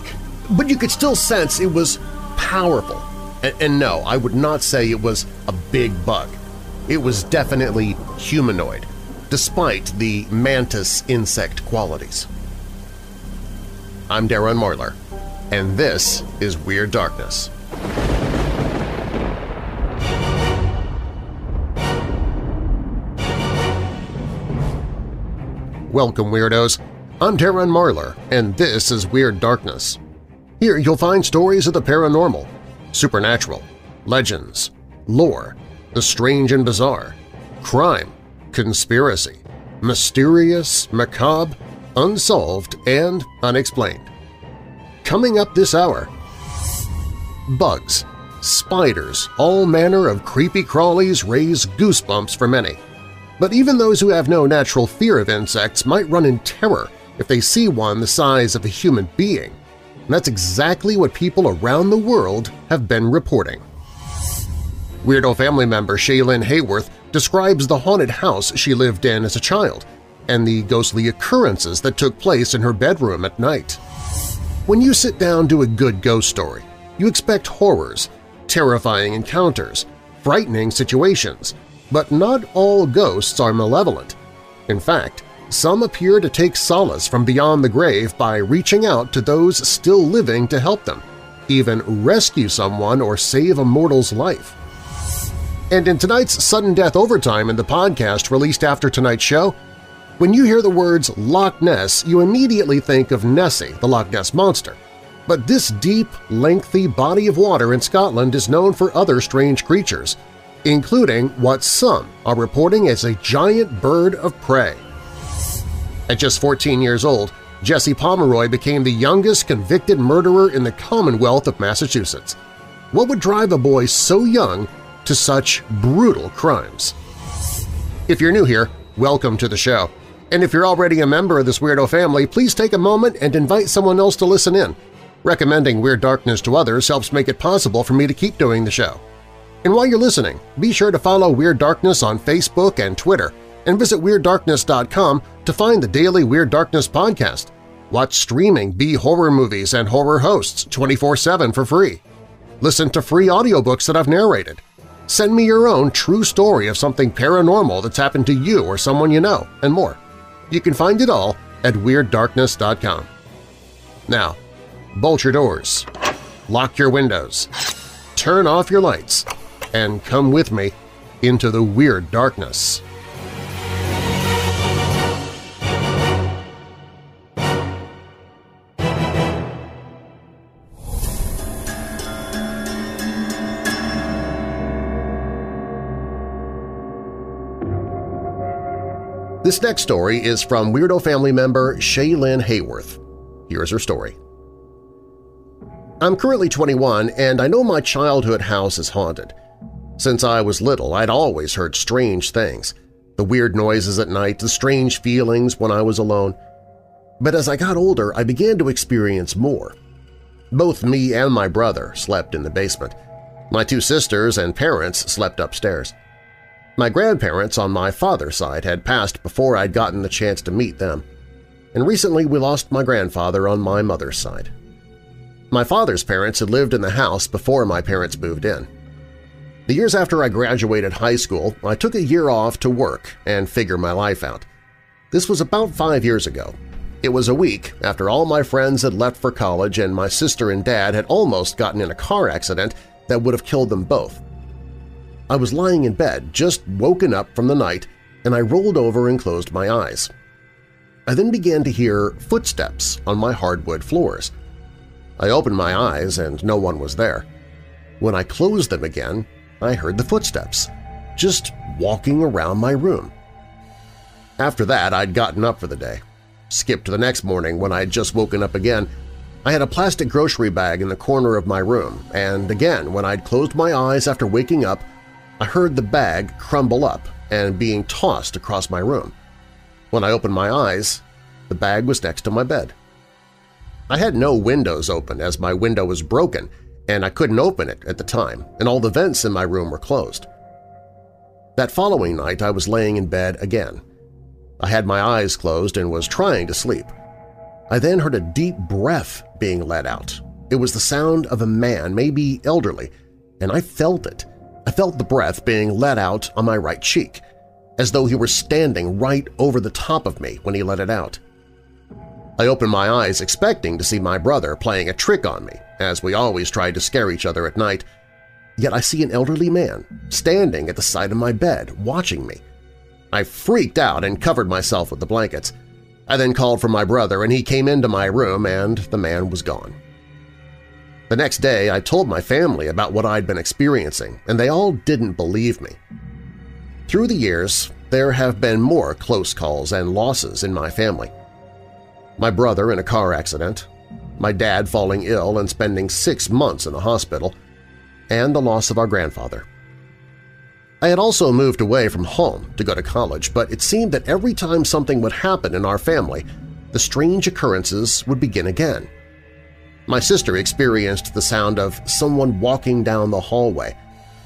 but you could still sense it was powerful. And, and, no, I would not say it was a big bug. It was definitely humanoid, despite the mantis insect qualities. I'm Darren Marlar, and this is Weird Darkness. Welcome, Weirdos! I'm Darren Marlar, and this is Weird Darkness. Here you'll find stories of the paranormal, supernatural, legends, lore, the strange and bizarre, crime, conspiracy, mysterious, macabre, unsolved, and unexplained. Coming up this hour, bugs, spiders, all manner of creepy crawlies raise goosebumps for many. But even those who have no natural fear of insects might run in terror if they see one the size of a human being. And that's exactly what people around the world have been reporting. Weirdo family member Shaylin Hayworth describes the haunted house she lived in as a child and the ghostly occurrences that took place in her bedroom at night. When you sit down to a good ghost story, you expect horrors, terrifying encounters, frightening situations, but not all ghosts are malevolent. In fact, some appear to take solace from beyond the grave by reaching out to those still living to help them, even rescue someone or save a mortal's life. And in tonight's Sudden Death Overtime in the podcast released after tonight's show, when you hear the words Loch Ness, you immediately think of Nessie, the Loch Ness Monster. But this deep, lengthy body of water in Scotland is known for other strange creatures, including what some are reporting as a giant bird of prey. At just 14 years old, Jesse Pomeroy became the youngest convicted murderer in the Commonwealth of Massachusetts. What would drive a boy so young to such brutal crimes? If you're new here, welcome to the show. And if you're already a member of this weirdo family, please take a moment and invite someone else to listen in. Recommending Weird Darkness to others helps make it possible for me to keep doing the show. And while you're listening, be sure to follow Weird Darkness on Facebook and Twitter, and visit WeirdDarkness.com to find the daily Weird Darkness podcast. Watch streaming B-horror movies and horror hosts 24-7 for free. Listen to free audiobooks that I've narrated. Send me your own true story of something paranormal that's happened to you or someone you know, and more. You can find it all at WeirdDarkness.com. Now, bolt your doors, lock your windows, turn off your lights, and come with me into the Weird Darkness. This next story is from Weirdo family member Shaylin Hayworth. Here's her story. I'm currently 21 and I know my childhood house is haunted. Since I was little, I'd always heard strange things – the weird noises at night, the strange feelings when I was alone. But as I got older, I began to experience more. Both me and my brother slept in the basement. My two sisters and parents slept upstairs. My grandparents on my father's side had passed before I'd gotten the chance to meet them, and recently we lost my grandfather on my mother's side. My father's parents had lived in the house before my parents moved in. The years after I graduated high school, I took a year off to work and figure my life out. This was about five years ago. It was a week after all my friends had left for college and my sister and dad had almost gotten in a car accident that would have killed them both. I was lying in bed, just woken up from the night, and I rolled over and closed my eyes. I then began to hear footsteps on my hardwood floors. I opened my eyes and no one was there. When I closed them again, I heard the footsteps, just walking around my room. After that, I'd gotten up for the day. Skipped to the next morning when I'd just woken up again. I had a plastic grocery bag in the corner of my room, and again, when I'd closed my eyes after waking up, I heard the bag crumble up and being tossed across my room. When I opened my eyes, the bag was next to my bed. I had no windows open as my window was broken and I couldn't open it at the time, and all the vents in my room were closed. That following night I was laying in bed again. I had my eyes closed and was trying to sleep. I then heard a deep breath being let out. It was the sound of a man, maybe elderly, and I felt it. I felt the breath being let out on my right cheek, as though he were standing right over the top of me when he let it out. I opened my eyes expecting to see my brother playing a trick on me, as we always tried to scare each other at night, yet I see an elderly man standing at the side of my bed watching me. I freaked out and covered myself with the blankets. I then called for my brother and he came into my room and the man was gone. The next day, I told my family about what I'd been experiencing, and they all didn't believe me. Through the years, there have been more close calls and losses in my family. My brother in a car accident, my dad falling ill and spending six months in the hospital, and the loss of our grandfather. I had also moved away from home to go to college, but it seemed that every time something would happen in our family, the strange occurrences would begin again. My sister experienced the sound of someone walking down the hallway,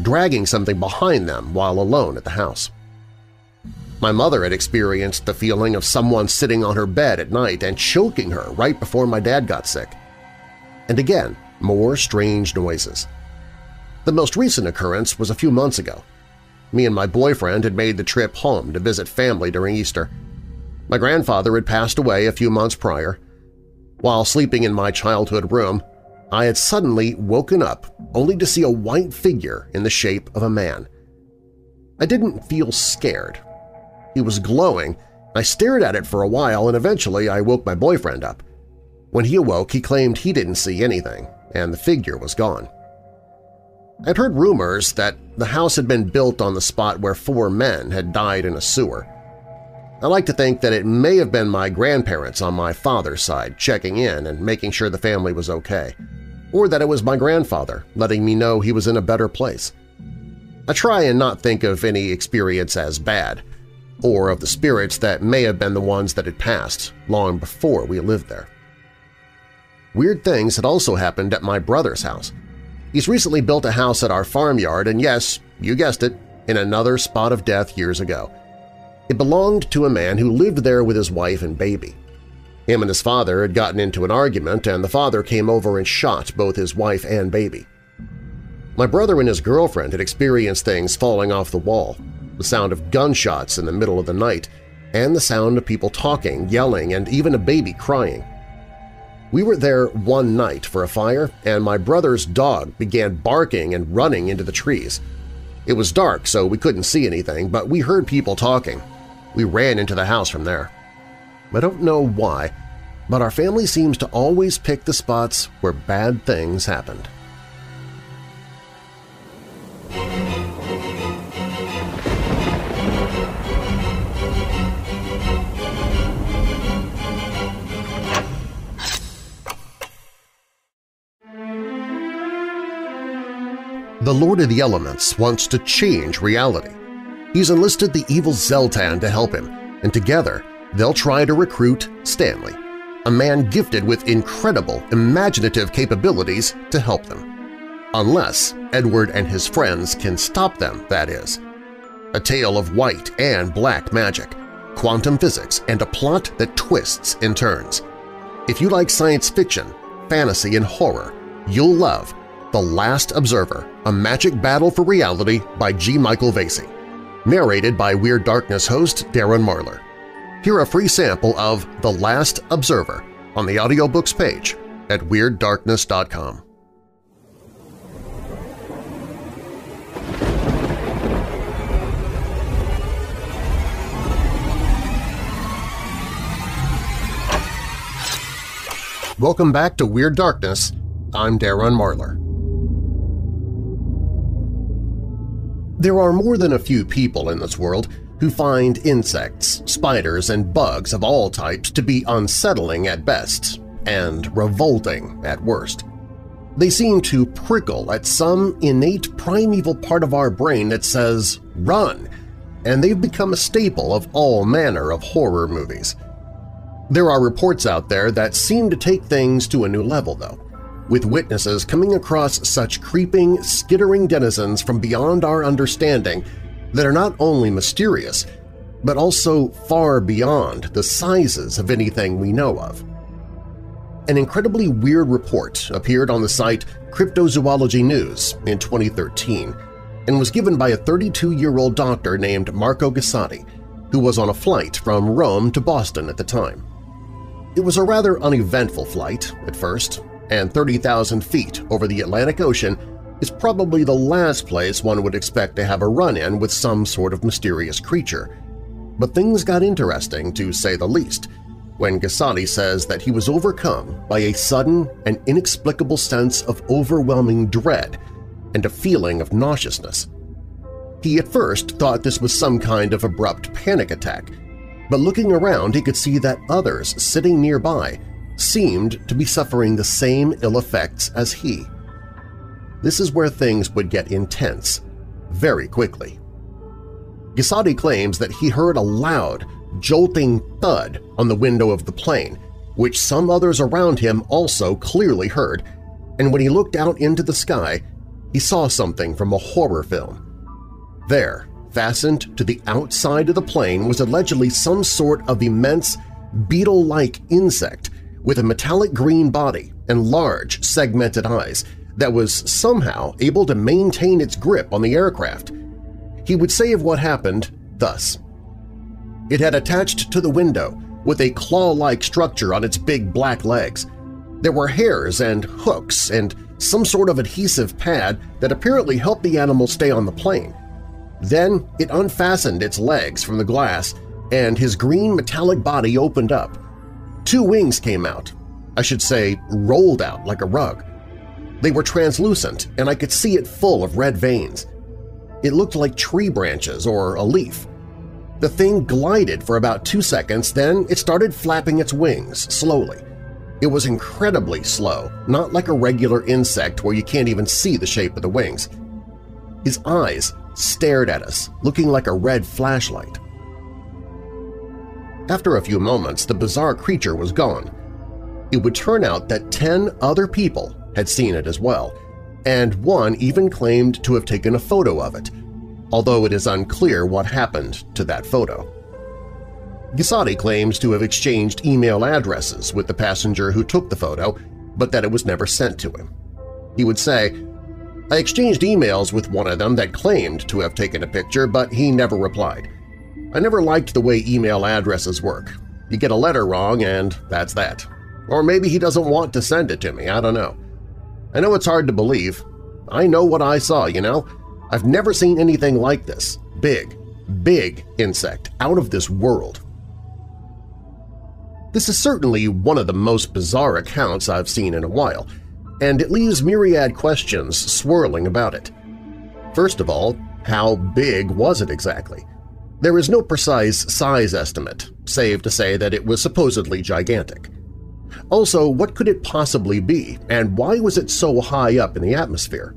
dragging something behind them while alone at the house. My mother had experienced the feeling of someone sitting on her bed at night and choking her right before my dad got sick. And again, more strange noises. The most recent occurrence was a few months ago. Me and my boyfriend had made the trip home to visit family during Easter. My grandfather had passed away a few months prior. While sleeping in my childhood room, I had suddenly woken up only to see a white figure in the shape of a man. I didn't feel scared. He was glowing. I stared at it for a while and eventually I woke my boyfriend up. When he awoke, he claimed he didn't see anything, and the figure was gone. I'd heard rumors that the house had been built on the spot where four men had died in a sewer. I like to think that it may have been my grandparents on my father's side checking in and making sure the family was okay, or that it was my grandfather letting me know he was in a better place. I try and not think of any experience as bad, or of the spirits that may have been the ones that had passed long before we lived there. Weird things had also happened at my brother's house. He's recently built a house at our farmyard and yes, you guessed it, in another spot of death years ago. It belonged to a man who lived there with his wife and baby. Him and his father had gotten into an argument and the father came over and shot both his wife and baby. My brother and his girlfriend had experienced things falling off the wall, the sound of gunshots in the middle of the night, and the sound of people talking, yelling, and even a baby crying. We were there one night for a fire, and my brother's dog began barking and running into the trees. It was dark, so we couldn't see anything, but we heard people talking, we ran into the house from there. I don't know why, but our family seems to always pick the spots where bad things happened. The Lord of the Elements wants to change reality. He's enlisted the evil Zeltan to help him, and together they'll try to recruit Stanley, a man gifted with incredible imaginative capabilities to help them. Unless Edward and his friends can stop them, that is. A tale of white and black magic, quantum physics, and a plot that twists and turns. If you like science fiction, fantasy, and horror, you'll love The Last Observer, A Magic Battle for Reality by G. Michael Vasey narrated by Weird Darkness host Darren Marlar. Hear a free sample of The Last Observer on the audiobooks page at WeirdDarkness.com. Welcome back to Weird Darkness. I'm Darren Marlar. There are more than a few people in this world who find insects, spiders, and bugs of all types to be unsettling at best and revolting at worst. They seem to prickle at some innate primeval part of our brain that says, run, and they've become a staple of all manner of horror movies. There are reports out there that seem to take things to a new level, though with witnesses coming across such creeping, skittering denizens from beyond our understanding that are not only mysterious, but also far beyond the sizes of anything we know of. An incredibly weird report appeared on the site Cryptozoology News in 2013 and was given by a 32-year-old doctor named Marco Gassotti, who was on a flight from Rome to Boston at the time. It was a rather uneventful flight at first, and 30,000 feet over the Atlantic Ocean is probably the last place one would expect to have a run-in with some sort of mysterious creature. But things got interesting, to say the least, when Gassotti says that he was overcome by a sudden and inexplicable sense of overwhelming dread and a feeling of nauseousness. He at first thought this was some kind of abrupt panic attack, but looking around he could see that others sitting nearby seemed to be suffering the same ill effects as he. This is where things would get intense very quickly. Ghisati claims that he heard a loud, jolting thud on the window of the plane, which some others around him also clearly heard, and when he looked out into the sky, he saw something from a horror film. There, fastened to the outside of the plane was allegedly some sort of immense, beetle-like insect with a metallic green body and large, segmented eyes that was somehow able to maintain its grip on the aircraft. He would say of what happened thus. It had attached to the window with a claw-like structure on its big black legs. There were hairs and hooks and some sort of adhesive pad that apparently helped the animal stay on the plane. Then it unfastened its legs from the glass and his green metallic body opened up. Two wings came out, I should say rolled out like a rug. They were translucent and I could see it full of red veins. It looked like tree branches or a leaf. The thing glided for about two seconds, then it started flapping its wings slowly. It was incredibly slow, not like a regular insect where you can't even see the shape of the wings. His eyes stared at us, looking like a red flashlight. After a few moments, the bizarre creature was gone. It would turn out that ten other people had seen it as well, and one even claimed to have taken a photo of it, although it is unclear what happened to that photo. Ghisati claims to have exchanged email addresses with the passenger who took the photo, but that it was never sent to him. He would say, I exchanged emails with one of them that claimed to have taken a picture, but he never replied. I never liked the way email addresses work. You get a letter wrong and that's that. Or maybe he doesn't want to send it to me, I don't know. I know it's hard to believe. I know what I saw, you know? I've never seen anything like this. Big, big insect, out of this world. This is certainly one of the most bizarre accounts I've seen in a while, and it leaves myriad questions swirling about it. First of all, how big was it exactly? There is no precise size estimate, save to say that it was supposedly gigantic. Also, what could it possibly be, and why was it so high up in the atmosphere?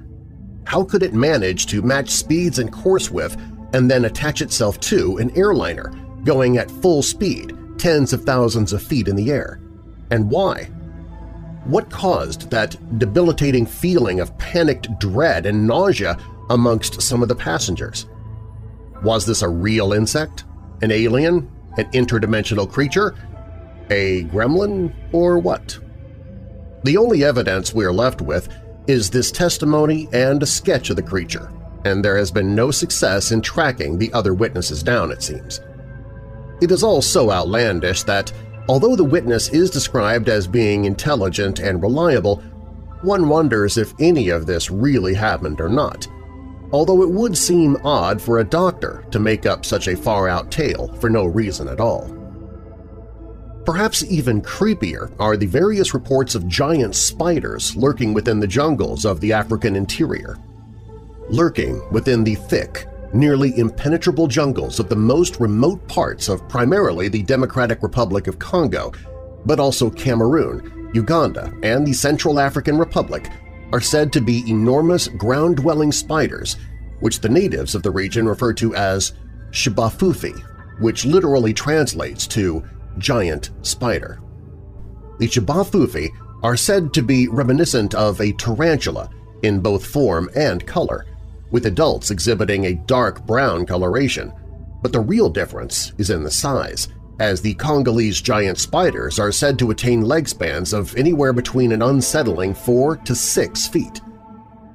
How could it manage to match speeds and course with and then attach itself to an airliner going at full speed tens of thousands of feet in the air? And why? What caused that debilitating feeling of panicked dread and nausea amongst some of the passengers? Was this a real insect? An alien? An interdimensional creature? A gremlin? Or what? The only evidence we are left with is this testimony and a sketch of the creature, and there has been no success in tracking the other witnesses down, it seems. It is all so outlandish that, although the witness is described as being intelligent and reliable, one wonders if any of this really happened or not, although it would seem odd for a doctor to make up such a far-out tale for no reason at all. Perhaps even creepier are the various reports of giant spiders lurking within the jungles of the African interior. Lurking within the thick, nearly impenetrable jungles of the most remote parts of primarily the Democratic Republic of Congo, but also Cameroon, Uganda, and the Central African Republic are said to be enormous ground-dwelling spiders, which the natives of the region refer to as J'ba Fofi, which literally translates to giant spider. The J'ba Fofi are said to be reminiscent of a tarantula in both form and color, with adults exhibiting a dark brown coloration, but the real difference is in the size, as the Congolese giant spiders are said to attain leg spans of anywhere between an unsettling 4 to 6 feet.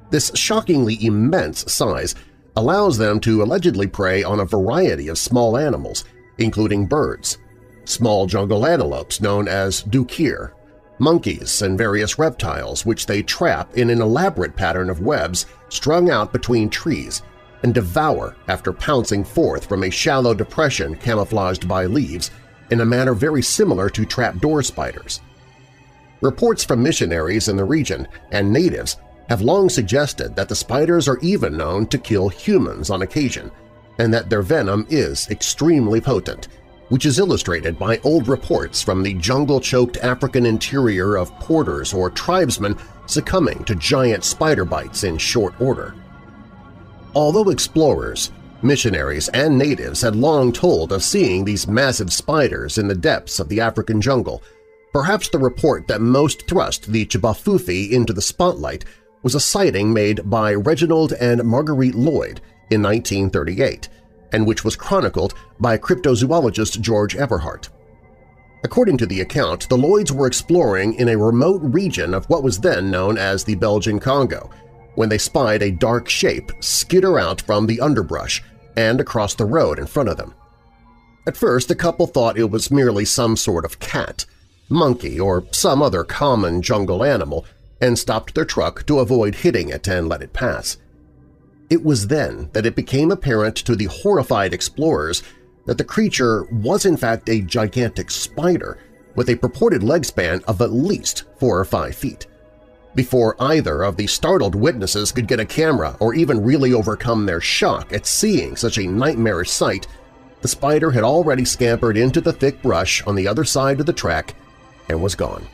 This shockingly immense size allows them to allegedly prey on a variety of small animals, including birds, small jungle antelopes known as duiker, monkeys, and various reptiles which they trap in an elaborate pattern of webs strung out between trees and devour after pouncing forth from a shallow depression camouflaged by leaves in a manner very similar to trapdoor spiders. Reports from missionaries in the region and natives have long suggested that the spiders are even known to kill humans on occasion, and that their venom is extremely potent, which is illustrated by old reports from the jungle-choked African interior of porters or tribesmen succumbing to giant spider bites in short order. Although explorers, missionaries, and natives had long told of seeing these massive spiders in the depths of the African jungle, perhaps the report that most thrust the J'ba Fofi into the spotlight was a sighting made by Reginald and Marguerite Lloyd in 1938, and which was chronicled by cryptozoologist George Eberhart. According to the account, the Lloyds were exploring in a remote region of what was then known as the Belgian Congo when they spied a dark shape skitter out from the underbrush and across the road in front of them. At first, the couple thought it was merely some sort of cat, monkey, or some other common jungle animal and stopped their truck to avoid hitting it and let it pass. It was then that it became apparent to the horrified explorers that the creature was in fact a gigantic spider with a purported leg span of at least four or five feet. Before either of the startled witnesses could get a camera or even really overcome their shock at seeing such a nightmarish sight, the spider had already scampered into the thick brush on the other side of the track and was gone.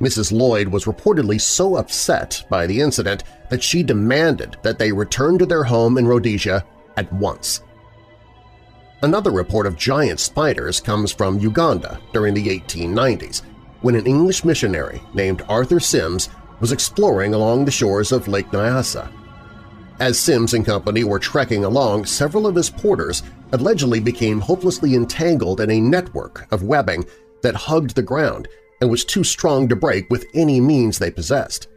Mrs. Lloyd was reportedly so upset by the incident that she demanded that they return to their home in Rhodesia at once. Another report of giant spiders comes from Uganda during the 1890s, when an English missionary named Arthur Sims was exploring along the shores of Lake Nyassa. As Sims and company were trekking along, several of his porters allegedly became hopelessly entangled in a network of webbing that hugged the ground and was too strong to break with any means they possessed.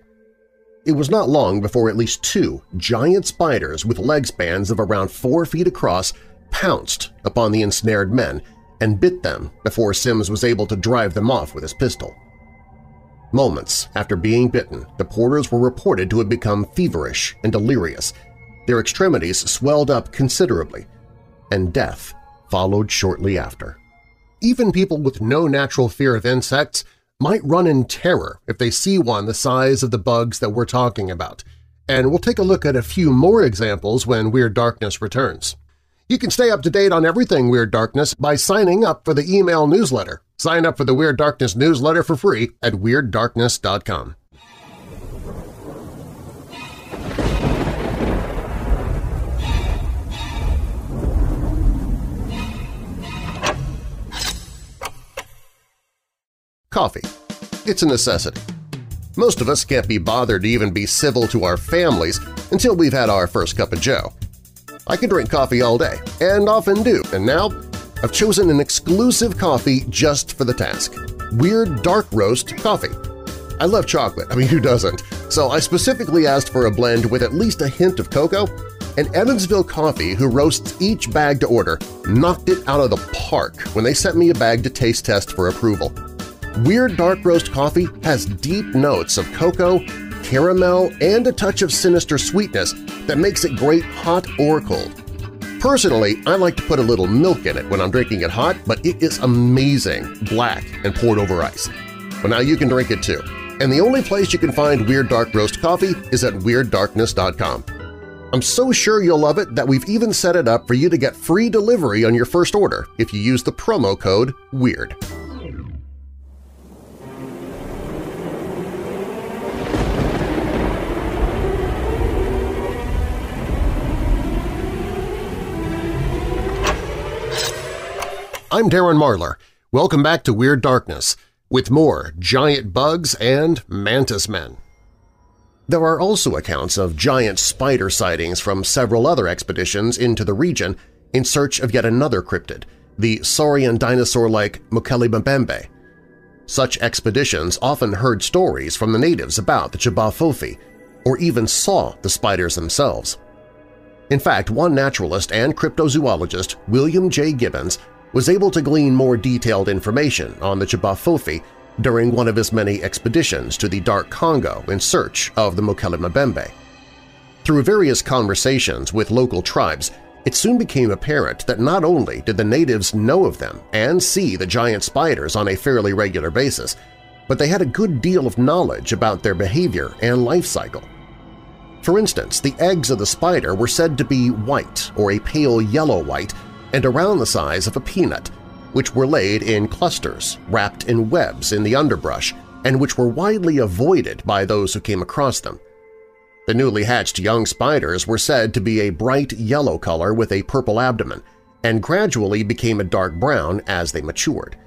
It was not long before at least two giant spiders with leg spans of around four feet across pounced upon the ensnared men and bit them before Sims was able to drive them off with his pistol. Moments after being bitten, the porters were reported to have become feverish and delirious. Their extremities swelled up considerably, and death followed shortly after. Even people with no natural fear of insects might run in terror if they see one the size of the bugs that we're talking about, and we'll take a look at a few more examples when Weird Darkness returns. You can stay up to date on everything Weird Darkness by signing up for the email newsletter. Sign up for the Weird Darkness newsletter for free at WeirdDarkness.com. Coffee. It's a necessity. Most of us can't be bothered to even be civil to our families until we've had our first cup of joe. I can drink coffee all day, and often do, and now I've chosen an exclusive coffee just for the task – Weird Dark Roast Coffee. I love chocolate, I mean who doesn't, so I specifically asked for a blend with at least a hint of cocoa, and Evansville Coffee, who roasts each bag to order, knocked it out of the park when they sent me a bag to taste test for approval. Weird Dark Roast coffee has deep notes of cocoa, caramel, and a touch of sinister sweetness that makes it great hot or cold. Personally, I like to put a little milk in it when I'm drinking it hot, but it is amazing, black and poured over ice. But now you can drink it too. And the only place you can find Weird Dark Roast coffee is at WeirdDarkness.com. I'm so sure you'll love it that we've even set it up for you to get free delivery on your first order if you use the promo code WEIRD. I'm Darren Marlar. Welcome back to Weird Darkness, with more giant bugs and mantis men. There are also accounts of giant spider sightings from several other expeditions into the region in search of yet another cryptid, the saurian dinosaur-like Mokele-mbembe. Such expeditions often heard stories from the natives about the J'ba or even saw the spiders themselves. In fact, one naturalist and cryptozoologist, William J. Gibbons, was able to glean more detailed information on the J'ba during one of his many expeditions to the Dark Congo in search of the Mokele-mbembe. Through various conversations with local tribes, it soon became apparent that not only did the natives know of them and see the giant spiders on a fairly regular basis, but they had a good deal of knowledge about their behavior and life cycle. For instance, the eggs of the spider were said to be white or a pale yellow-white and around the size of a peanut, which were laid in clusters wrapped in webs in the underbrush and which were widely avoided by those who came across them. The newly hatched young spiders were said to be a bright yellow color with a purple abdomen and gradually became a dark brown as they matured.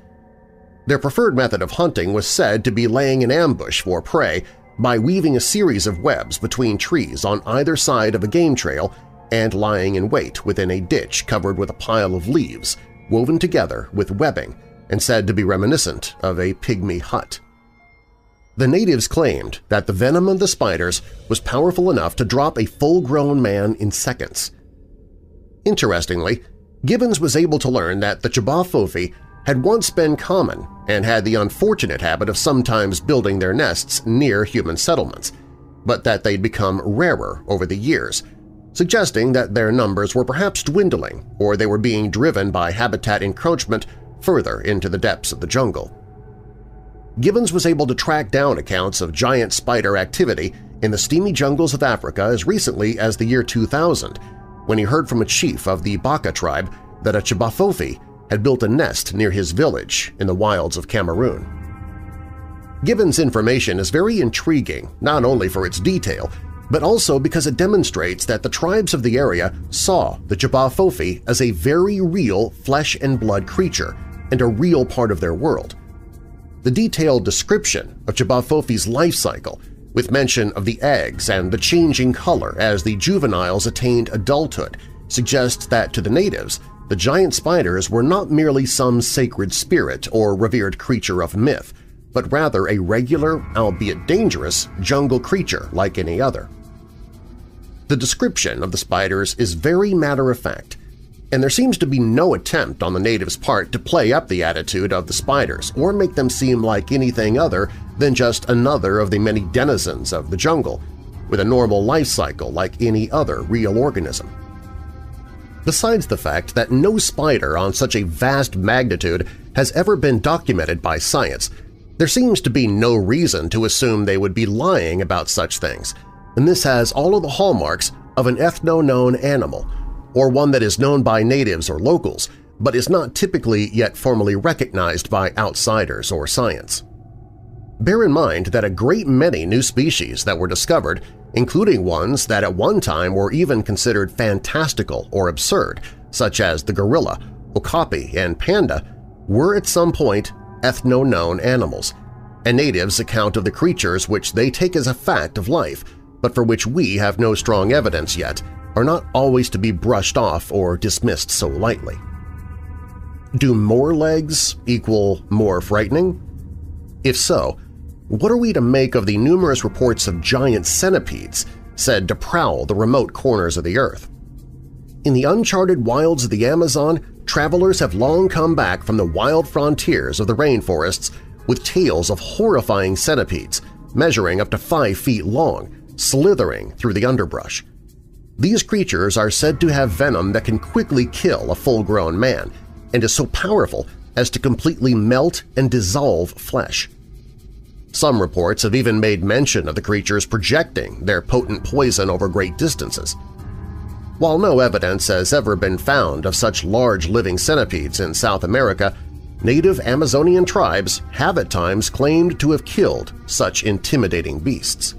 Their preferred method of hunting was said to be laying an ambush for prey by weaving a series of webs between trees on either side of a game trail and lying in wait within a ditch covered with a pile of leaves, woven together with webbing and said to be reminiscent of a pygmy hut. The natives claimed that the venom of the spiders was powerful enough to drop a full-grown man in seconds. Interestingly, Gibbons was able to learn that the J'ba had once been common and had the unfortunate habit of sometimes building their nests near human settlements, but that they'd become rarer over the years, suggesting that their numbers were perhaps dwindling or they were being driven by habitat encroachment further into the depths of the jungle. Gibbons was able to track down accounts of giant spider activity in the steamy jungles of Africa as recently as the year 2000 when he heard from a chief of the Baka tribe that a J'ba Fofi had built a nest near his village in the wilds of Cameroon. Gibbons' information is very intriguing not only for its detail, but also because it demonstrates that the tribes of the area saw the J'ba Fofi as a very real flesh-and-blood creature and a real part of their world. The detailed description of J'ba Fofi's life cycle with mention of the eggs and the changing color as the juveniles attained adulthood, suggests that to the natives, the giant spiders were not merely some sacred spirit or revered creature of myth, but rather a regular, albeit dangerous, jungle creature like any other. The description of the spiders is very matter-of-fact, and there seems to be no attempt on the natives' part to play up the attitude of the spiders or make them seem like anything other than just another of the many denizens of the jungle, with a normal life cycle like any other real organism. Besides the fact that no spider on such a vast magnitude has ever been documented by science, there seems to be no reason to assume they would be lying about such things, and this has all of the hallmarks of an ethno-known animal, or one that is known by natives or locals, but is not typically yet formally recognized by outsiders or science. Bear in mind that a great many new species that were discovered, including ones that at one time were even considered fantastical or absurd, such as the gorilla, okapi, and panda, were at some point ethno-known animals, and natives account of the creatures which they take as a fact of life, but for which we have no strong evidence yet, are not always to be brushed off or dismissed so lightly. Do more legs equal more frightening? If so, what are we to make of the numerous reports of giant centipedes said to prowl the remote corners of the Earth? In the uncharted wilds of the Amazon, travelers have long come back from the wild frontiers of the rainforests with tales of horrifying centipedes measuring up to five feet long, slithering through the underbrush. These creatures are said to have venom that can quickly kill a full-grown man and is so powerful as to completely melt and dissolve flesh. Some reports have even made mention of the creatures projecting their potent poison over great distances. While no evidence has ever been found of such large living centipedes in South America, native Amazonian tribes have at times claimed to have killed such intimidating beasts.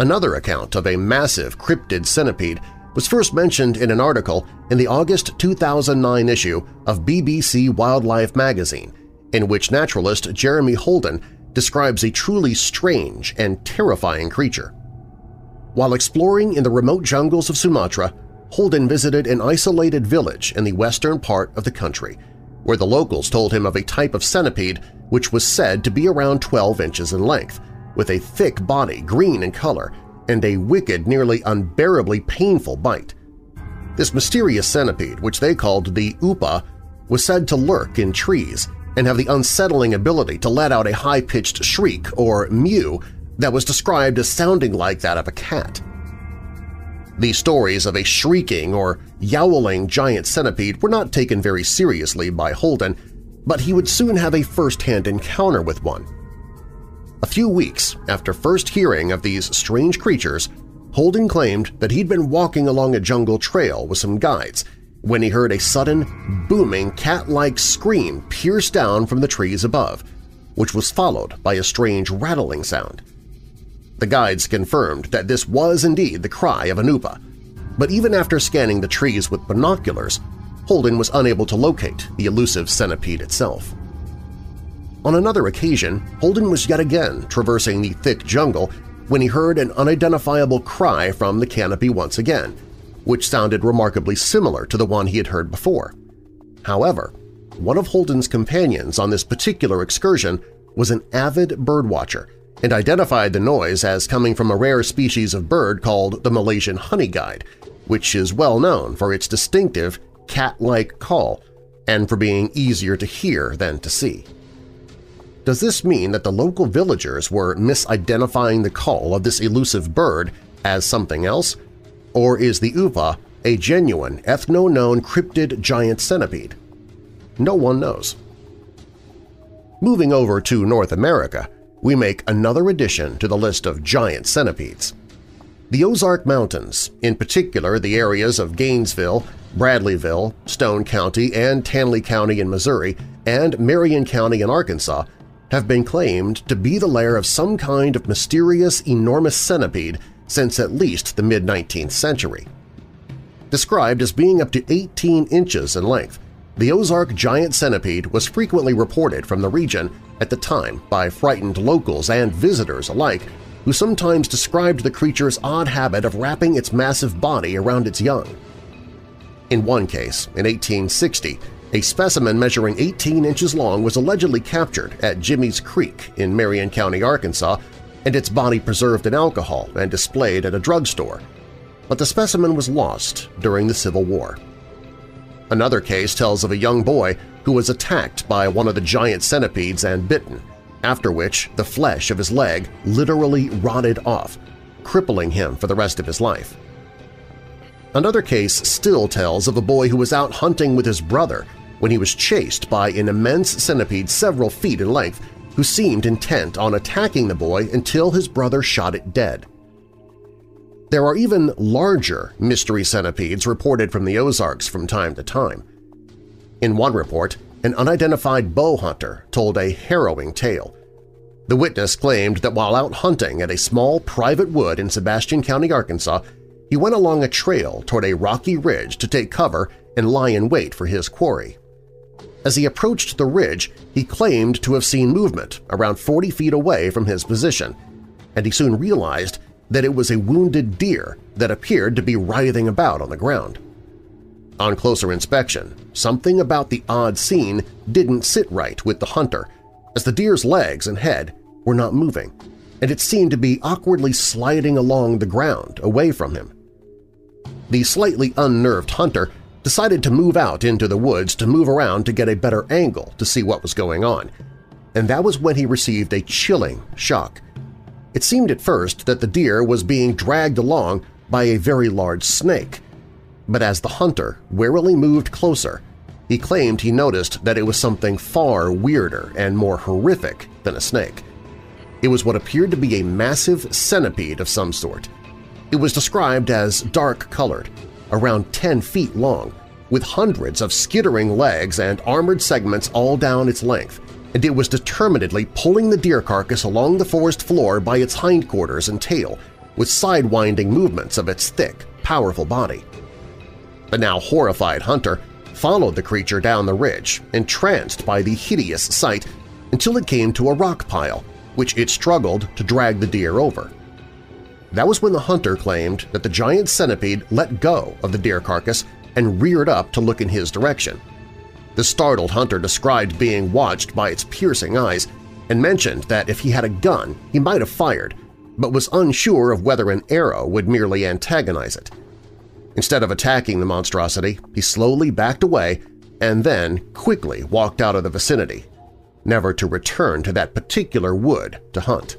Another account of a massive cryptid centipede was first mentioned in an article in the August 2009 issue of BBC Wildlife magazine in which naturalist Jeremy Holden describes a truly strange and terrifying creature. While exploring in the remote jungles of Sumatra, Holden visited an isolated village in the western part of the country, where the locals told him of a type of centipede which was said to be around 12 inches in length, with a thick body green in color and a wicked, nearly unbearably painful bite. This mysterious centipede, which they called the Upa, was said to lurk in trees and have the unsettling ability to let out a high-pitched shriek or mew that was described as sounding like that of a cat. These stories of a shrieking or yowling giant centipede were not taken very seriously by Holden, but he would soon have a first-hand encounter with one. A few weeks after first hearing of these strange creatures, Holden claimed that he'd been walking along a jungle trail with some guides when he heard a sudden, booming cat-like scream pierce down from the trees above, which was followed by a strange rattling sound. The guides confirmed that this was indeed the cry of an upa, but even after scanning the trees with binoculars, Holden was unable to locate the elusive centipede itself. On another occasion, Holden was yet again traversing the thick jungle when he heard an unidentifiable cry from the canopy once again, which sounded remarkably similar to the one he had heard before. However, one of Holden's companions on this particular excursion was an avid birdwatcher and identified the noise as coming from a rare species of bird called the Malaysian honey guide, which is well known for its distinctive cat-like call and for being easier to hear than to see. Does this mean that the local villagers were misidentifying the call of this elusive bird as something else? Or is the uva a genuine, ethno-known cryptid giant centipede? No one knows. Moving over to North America, we make another addition to the list of giant centipedes. The Ozark Mountains, in particular the areas of Gainesville, Bradleyville, Stone County, and Taney County in Missouri, and Marion County in Arkansas, have been claimed to be the lair of some kind of mysterious enormous centipede since at least the mid-19th century. Described as being up to 18 inches in length, the Ozark giant centipede was frequently reported from the region at the time by frightened locals and visitors alike who sometimes described the creature's odd habit of wrapping its massive body around its young. In one case, in 1860, a specimen measuring 18 inches long was allegedly captured at Jimmy's Creek in Marion County, Arkansas, and its body preserved in alcohol and displayed at a drugstore. But the specimen was lost during the Civil War. Another case tells of a young boy who was attacked by one of the giant centipedes and bitten, after which the flesh of his leg literally rotted off, crippling him for the rest of his life. Another case still tells of a boy who was out hunting with his brother when he was chased by an immense centipede several feet in length who seemed intent on attacking the boy until his brother shot it dead. There are even larger mystery centipedes reported from the Ozarks from time to time. In one report, an unidentified bow hunter told a harrowing tale. The witness claimed that while out hunting at a small private wood in Sebastian County, Arkansas, he went along a trail toward a rocky ridge to take cover and lie in wait for his quarry. As he approached the ridge, he claimed to have seen movement around 40 feet away from his position, and he soon realized that it was a wounded deer that appeared to be writhing about on the ground. On closer inspection, something about the odd scene didn't sit right with the hunter, as the deer's legs and head were not moving, and it seemed to be awkwardly sliding along the ground away from him. The slightly unnerved hunter decided to move out into the woods to move around to get a better angle to see what was going on, and that was when he received a chilling shock. It seemed at first that the deer was being dragged along by a very large snake, but as the hunter warily moved closer, he claimed he noticed that it was something far weirder and more horrific than a snake. It was what appeared to be a massive centipede of some sort. It was described as dark-colored, around 10 feet long, with hundreds of skittering legs and armored segments all down its length, and it was determinedly pulling the deer carcass along the forest floor by its hindquarters and tail, with sidewinding movements of its thick, powerful body. The now horrified hunter followed the creature down the ridge, entranced by the hideous sight, until it came to a rock pile, which it struggled to drag the deer over. That was when the hunter claimed that the giant centipede let go of the deer carcass and reared up to look in his direction. The startled hunter described being watched by its piercing eyes and mentioned that if he had a gun he might have fired, but was unsure of whether an arrow would merely antagonize it. Instead of attacking the monstrosity, he slowly backed away and then quickly walked out of the vicinity, never to return to that particular wood to hunt.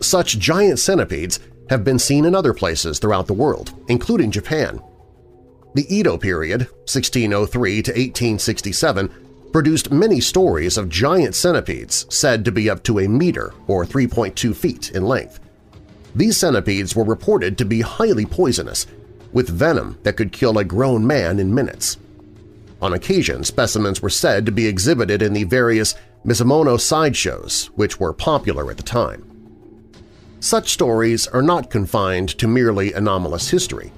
Such giant centipedes have been seen in other places throughout the world, including Japan. The Edo period, 1603 to 1867, produced many stories of giant centipedes said to be up to a meter or 3.2 feet in length. These centipedes were reported to be highly poisonous, with venom that could kill a grown man in minutes. On occasion, specimens were said to be exhibited in the various misemono sideshows, which were popular at the time. Such stories are not confined to merely anomalous history.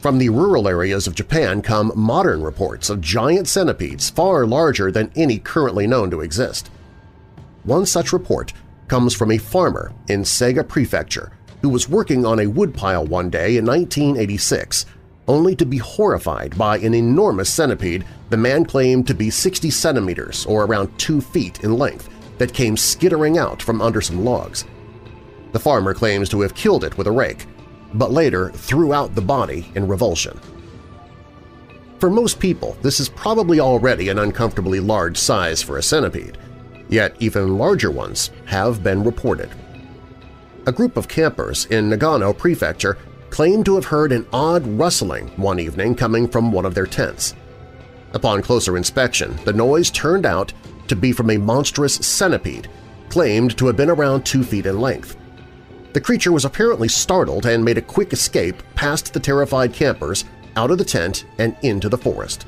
From the rural areas of Japan come modern reports of giant centipedes far larger than any currently known to exist. One such report comes from a farmer in Shiga Prefecture who was working on a woodpile one day in 1986 only to be horrified by an enormous centipede the man claimed to be 60 centimeters or around 2 feet in length that came skittering out from under some logs. The farmer claims to have killed it with a rake, but later threw out the body in revulsion. For most people, this is probably already an uncomfortably large size for a centipede, yet even larger ones have been reported. A group of campers in Nagano Prefecture claimed to have heard an odd rustling one evening coming from one of their tents. Upon closer inspection, the noise turned out to be from a monstrous centipede, claimed to have been around two feet in length. The creature was apparently startled and made a quick escape past the terrified campers, out of the tent and into the forest.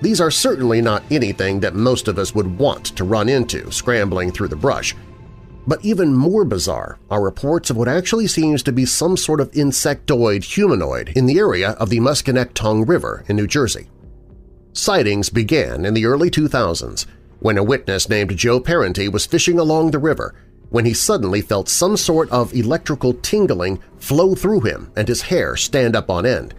These are certainly not anything that most of us would want to run into scrambling through the brush, but even more bizarre are reports of what actually seems to be some sort of insectoid humanoid in the area of the Musconetcong River in New Jersey. Sightings began in the early 2000s when a witness named Joe Parenti was fishing along the river when he suddenly felt some sort of electrical tingling flow through him and his hair stand up on end.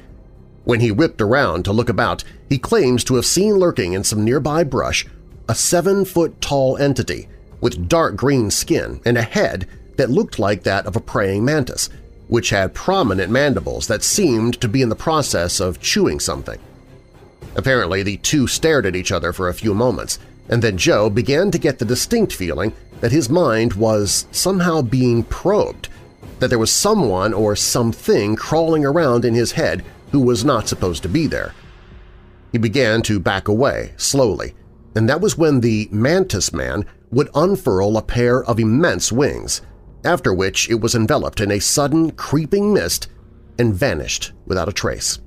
When he whipped around to look about, he claims to have seen lurking in some nearby brush a seven-foot-tall entity with dark green skin and a head that looked like that of a praying mantis, which had prominent mandibles that seemed to be in the process of chewing something. Apparently, the two stared at each other for a few moments, and then Joe began to get the distinct feeling that his mind was somehow being probed, that there was someone or something crawling around in his head who was not supposed to be there. He began to back away, slowly, and that was when the Mantis Man would unfurl a pair of immense wings, after which it was enveloped in a sudden creeping mist and vanished without a trace.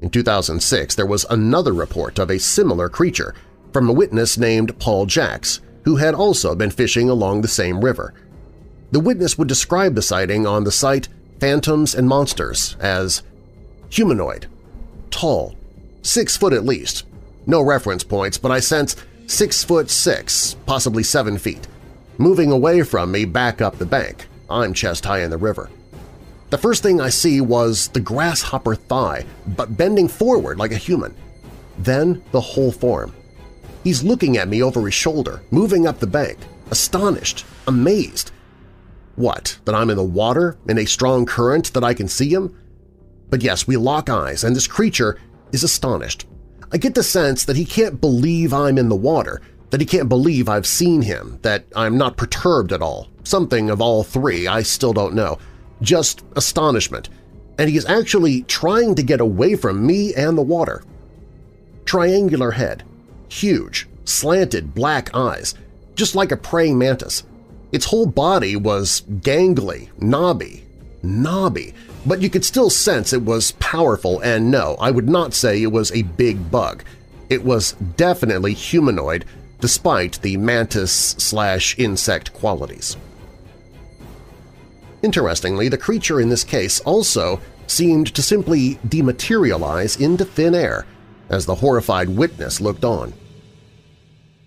In 2006, there was another report of a similar creature from a witness named Paul Jacks, who had also been fishing along the same river. The witness would describe the sighting on the site Phantoms and Monsters as humanoid, tall, six foot at least. No reference points, but I sense six foot six, possibly seven feet, moving away from me back up the bank. I'm chest high in the river. The first thing I see was the grasshopper thigh, but bending forward like a human. Then the whole form. He's looking at me over his shoulder, moving up the bank, astonished, amazed. What, that I'm in the water, in a strong current, that I can see him? But yes, we lock eyes, and this creature is astonished. I get the sense that he can't believe I'm in the water, that he can't believe I've seen him, that I'm not perturbed at all. Something of all three, I still don't know. Just astonishment. And he is actually trying to get away from me and the water. Triangular head. Huge, slanted black eyes, just like a praying mantis. Its whole body was gangly, knobby, knobby, but you could still sense it was powerful and no, I would not say it was a big bug. It was definitely humanoid despite the mantis-slash-insect qualities. Interestingly, the creature in this case also seemed to simply dematerialize into thin air as the horrified witness looked on.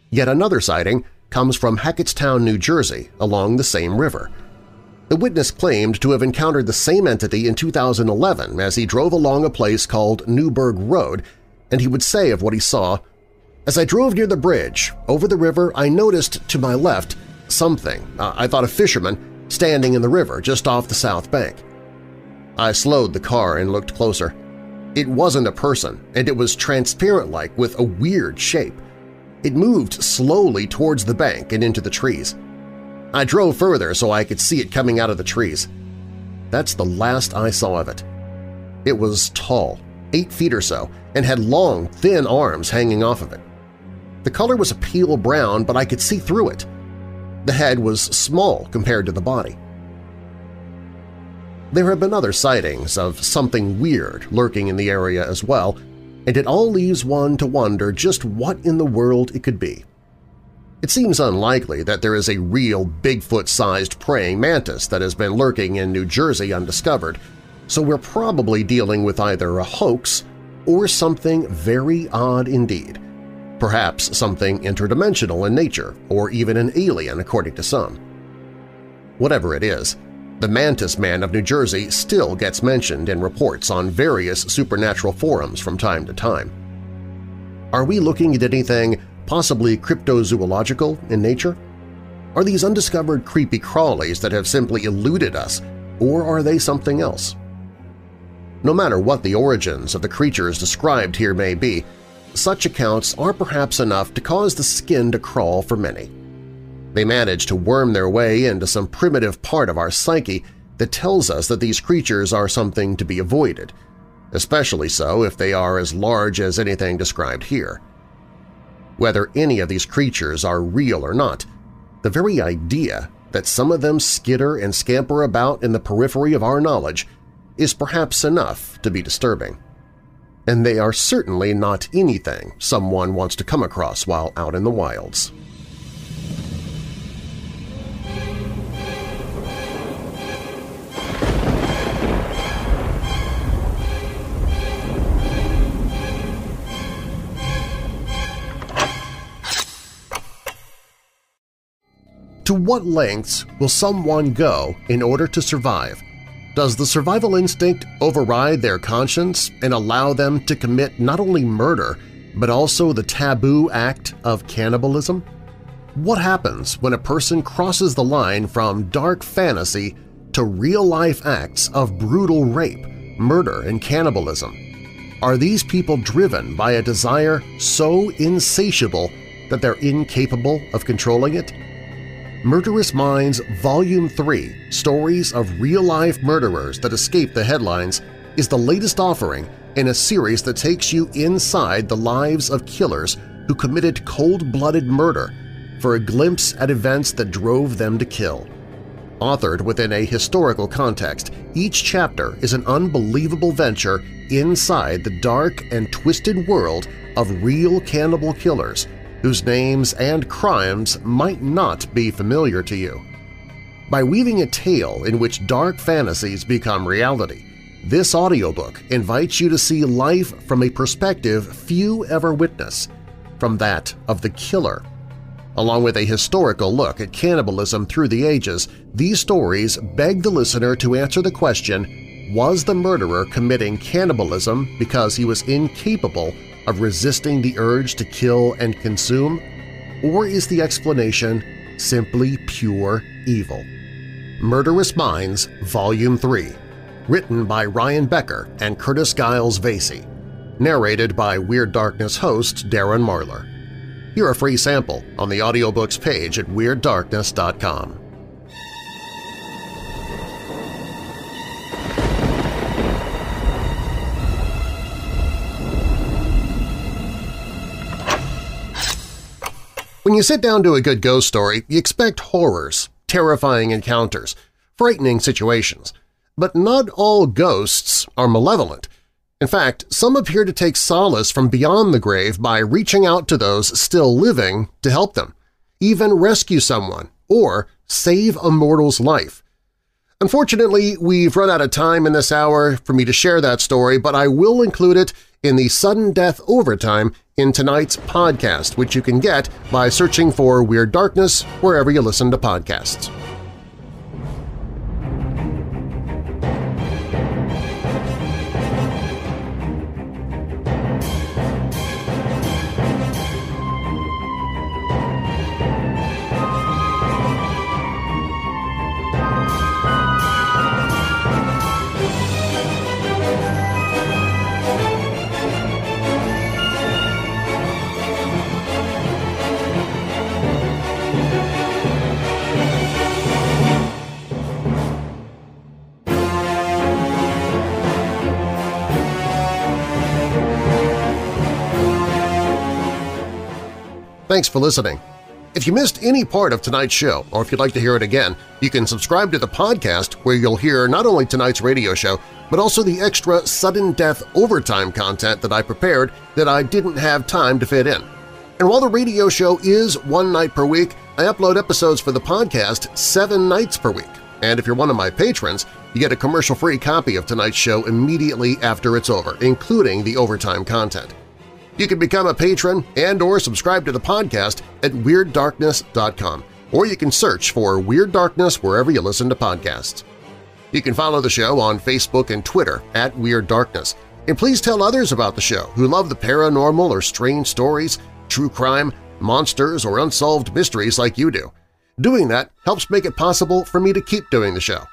Yet another sighting comes from Hackettstown, New Jersey, along the same river. The witness claimed to have encountered the same entity in 2011 as he drove along a place called Newburgh Road, and he would say of what he saw, As I drove near the bridge, over the river, I noticed to my left something, uh, I thought a fisherman, standing in the river just off the south bank. I slowed the car and looked closer. It wasn't a person, and it was transparent-like with a weird shape. It moved slowly towards the bank and into the trees. I drove further so I could see it coming out of the trees. That's the last I saw of it. It was tall, eight feet or so, and had long, thin arms hanging off of it. The color was a pale brown, but I could see through it. The head was small compared to the body. There have been other sightings of something weird lurking in the area as well, and it all leaves one to wonder just what in the world it could be. It seems unlikely that there is a real Bigfoot-sized praying mantis that has been lurking in New Jersey undiscovered, so we're probably dealing with either a hoax or something very odd indeed, perhaps something interdimensional in nature or even an alien according to some. Whatever it is, the Mantis Man of New Jersey still gets mentioned in reports on various supernatural forums from time to time. Are we looking at anything possibly cryptozoological in nature? Are these undiscovered creepy crawlies that have simply eluded us, or are they something else? No matter what the origins of the creatures described here may be, such accounts are perhaps enough to cause the skin to crawl for many. They manage to worm their way into some primitive part of our psyche that tells us that these creatures are something to be avoided, especially so if they are as large as anything described here. Whether any of these creatures are real or not, the very idea that some of them skitter and scamper about in the periphery of our knowledge is perhaps enough to be disturbing. And they are certainly not anything someone wants to come across while out in the wilds. To what lengths will someone go in order to survive? Does the survival instinct override their conscience and allow them to commit not only murder but also the taboo act of cannibalism? What happens when a person crosses the line from dark fantasy to real-life acts of brutal rape, murder, and cannibalism? Are these people driven by a desire so insatiable that they're incapable of controlling it? Murderous Minds Volume 3 – Stories of Real-Life Murderers That Escape the Headlines is the latest offering in a series that takes you inside the lives of killers who committed cold-blooded murder for a glimpse at events that drove them to kill. Authored within a historical context, each chapter is an unbelievable venture inside the dark and twisted world of real cannibal killers whose names and crimes might not be familiar to you. By weaving a tale in which dark fantasies become reality, this audiobook invites you to see life from a perspective few ever witness, from that of the killer. Along with a historical look at cannibalism through the ages, these stories beg the listener to answer the question, was the murderer committing cannibalism because he was incapable of resisting the urge to kill and consume? Or is the explanation simply pure evil? Murderous Minds Volume 3 Written by Ryan Becker and Curtis Giles Vasey Narrated by Weird Darkness host Darren Marlar Hear a free sample on the audiobooks page at WeirdDarkness.com. When you sit down to a good ghost story, you expect horrors, terrifying encounters, frightening situations. But not all ghosts are malevolent. In fact, some appear to take solace from beyond the grave by reaching out to those still living to help them, even rescue someone or save a mortal's life. Unfortunately, we've run out of time in this hour for me to share that story, but I will include it in the Sudden Death Overtime in tonight's podcast, which you can get by searching for Weird Darkness wherever you listen to podcasts. Thanks for listening. If you missed any part of tonight's show, or if you'd like to hear it again, you can subscribe to the podcast where you'll hear not only tonight's radio show, but also the extra sudden death overtime content that I prepared that I didn't have time to fit in. And while the radio show is one night per week, I upload episodes for the podcast seven nights per week. And if you're one of my patrons, you get a commercial-free copy of tonight's show immediately after it's over, including the overtime content. You can become a patron and or subscribe to the podcast at WeirdDarkness.com, or you can search for Weird Darkness wherever you listen to podcasts. You can follow the show on Facebook and Twitter at Weird Darkness, and please tell others about the show who love the paranormal or strange stories, true crime, monsters, or unsolved mysteries like you do. Doing that helps make it possible for me to keep doing the show.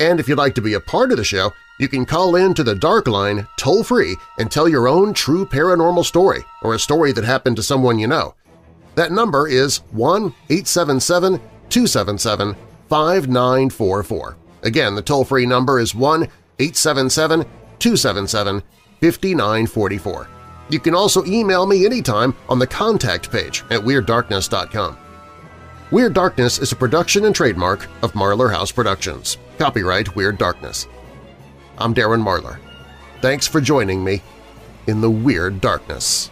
And if you'd like to be a part of the show, you can call in to the Dark Line toll-free and tell your own true paranormal story or a story that happened to someone you know. That number is 1-877-277-5944. Again, the toll-free number is 1-877-277-5944. You can also email me anytime on the contact page at WeirdDarkness.com. Weird Darkness is a production and trademark of Marlar House Productions. Copyright Weird Darkness. I'm Darren Marlar. Thanks for joining me in the Weird Darkness.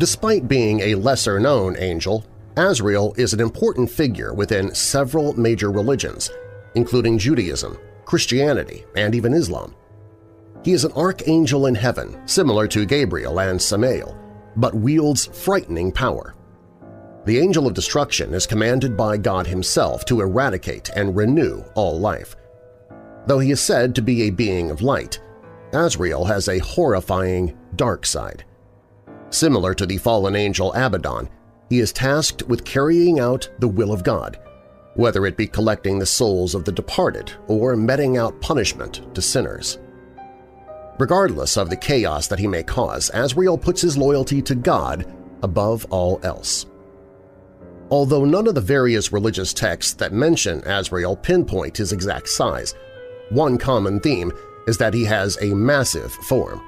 Despite being a lesser-known angel, Azrael is an important figure within several major religions, including Judaism, Christianity, and even Islam. He is an archangel in heaven, similar to Gabriel and Samael, but wields frightening power. The Angel of Destruction is commanded by God himself to eradicate and renew all life. Though he is said to be a being of light, Azrael has a horrifying dark side. Similar to the fallen angel Abaddon, he is tasked with carrying out the will of God, whether it be collecting the souls of the departed or meting out punishment to sinners. Regardless of the chaos that he may cause, Azrael puts his loyalty to God above all else. Although none of the various religious texts that mention Azrael pinpoint his exact size, one common theme is that he has a massive form.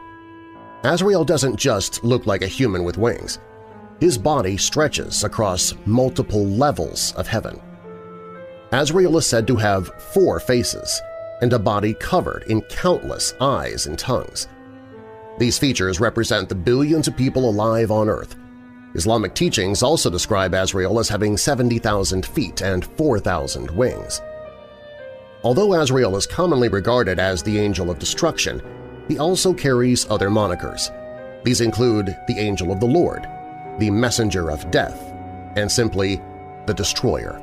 Azrael doesn't just look like a human with wings. His body stretches across multiple levels of heaven. Azrael is said to have four faces and a body covered in countless eyes and tongues. These features represent the billions of people alive on Earth. Islamic teachings also describe Azrael as having 70,000 feet and 4,000 wings. Although Azrael is commonly regarded as the Angel of Destruction, he also carries other monikers. These include the Angel of the Lord, the Messenger of Death, and simply the Destroyer.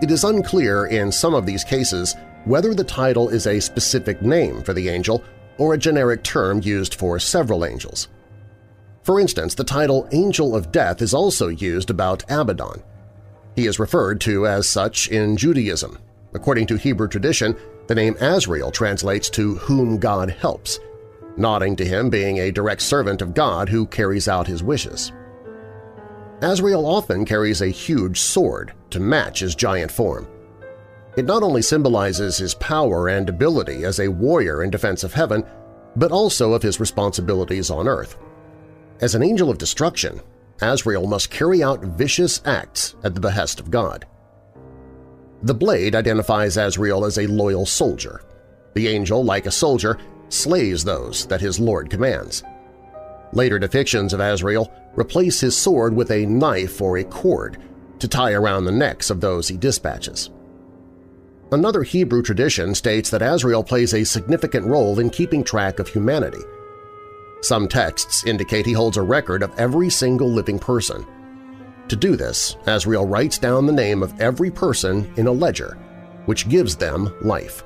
It is unclear in some of these cases whether the title is a specific name for the angel or a generic term used for several angels. For instance, the title Angel of Death is also used about Abaddon. He is referred to as such in Judaism. According to Hebrew tradition, the name Azrael translates to whom God helps, nodding to him being a direct servant of God who carries out his wishes. Azrael often carries a huge sword to match his giant form. It not only symbolizes his power and ability as a warrior in defense of heaven, but also of his responsibilities on earth. As an angel of destruction, Azrael must carry out vicious acts at the behest of God. The blade identifies Azrael as a loyal soldier. The angel, like a soldier, slays those that his lord commands. Later depictions of Azrael replace his sword with a knife or a cord to tie around the necks of those he dispatches. Another Hebrew tradition states that Azrael plays a significant role in keeping track of humanity. Some texts indicate he holds a record of every single living person. To do this, Azrael writes down the name of every person in a ledger, which gives them life.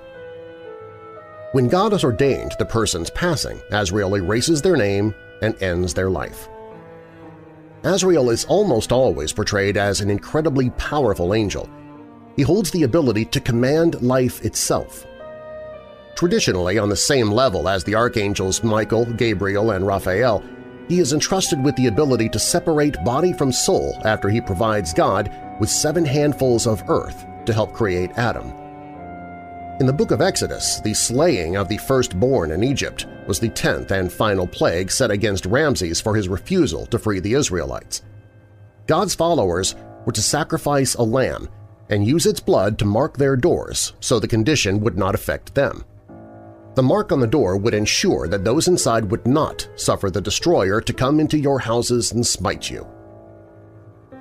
When God has ordained the person's passing, Azrael erases their name and ends their life. Azrael is almost always portrayed as an incredibly powerful angel. he holds the ability to command life itself. Traditionally, on the same level as the archangels Michael, Gabriel, and Raphael, he is entrusted with the ability to separate body from soul after he provides God with seven handfuls of earth to help create Adam. In the book of Exodus, the slaying of the firstborn in Egypt was the tenth and final plague set against Ramses for his refusal to free the Israelites. God's followers were to sacrifice a lamb and use its blood to mark their doors so the condition would not affect them. The mark on the door would ensure that those inside would not suffer the destroyer to come into your houses and smite you.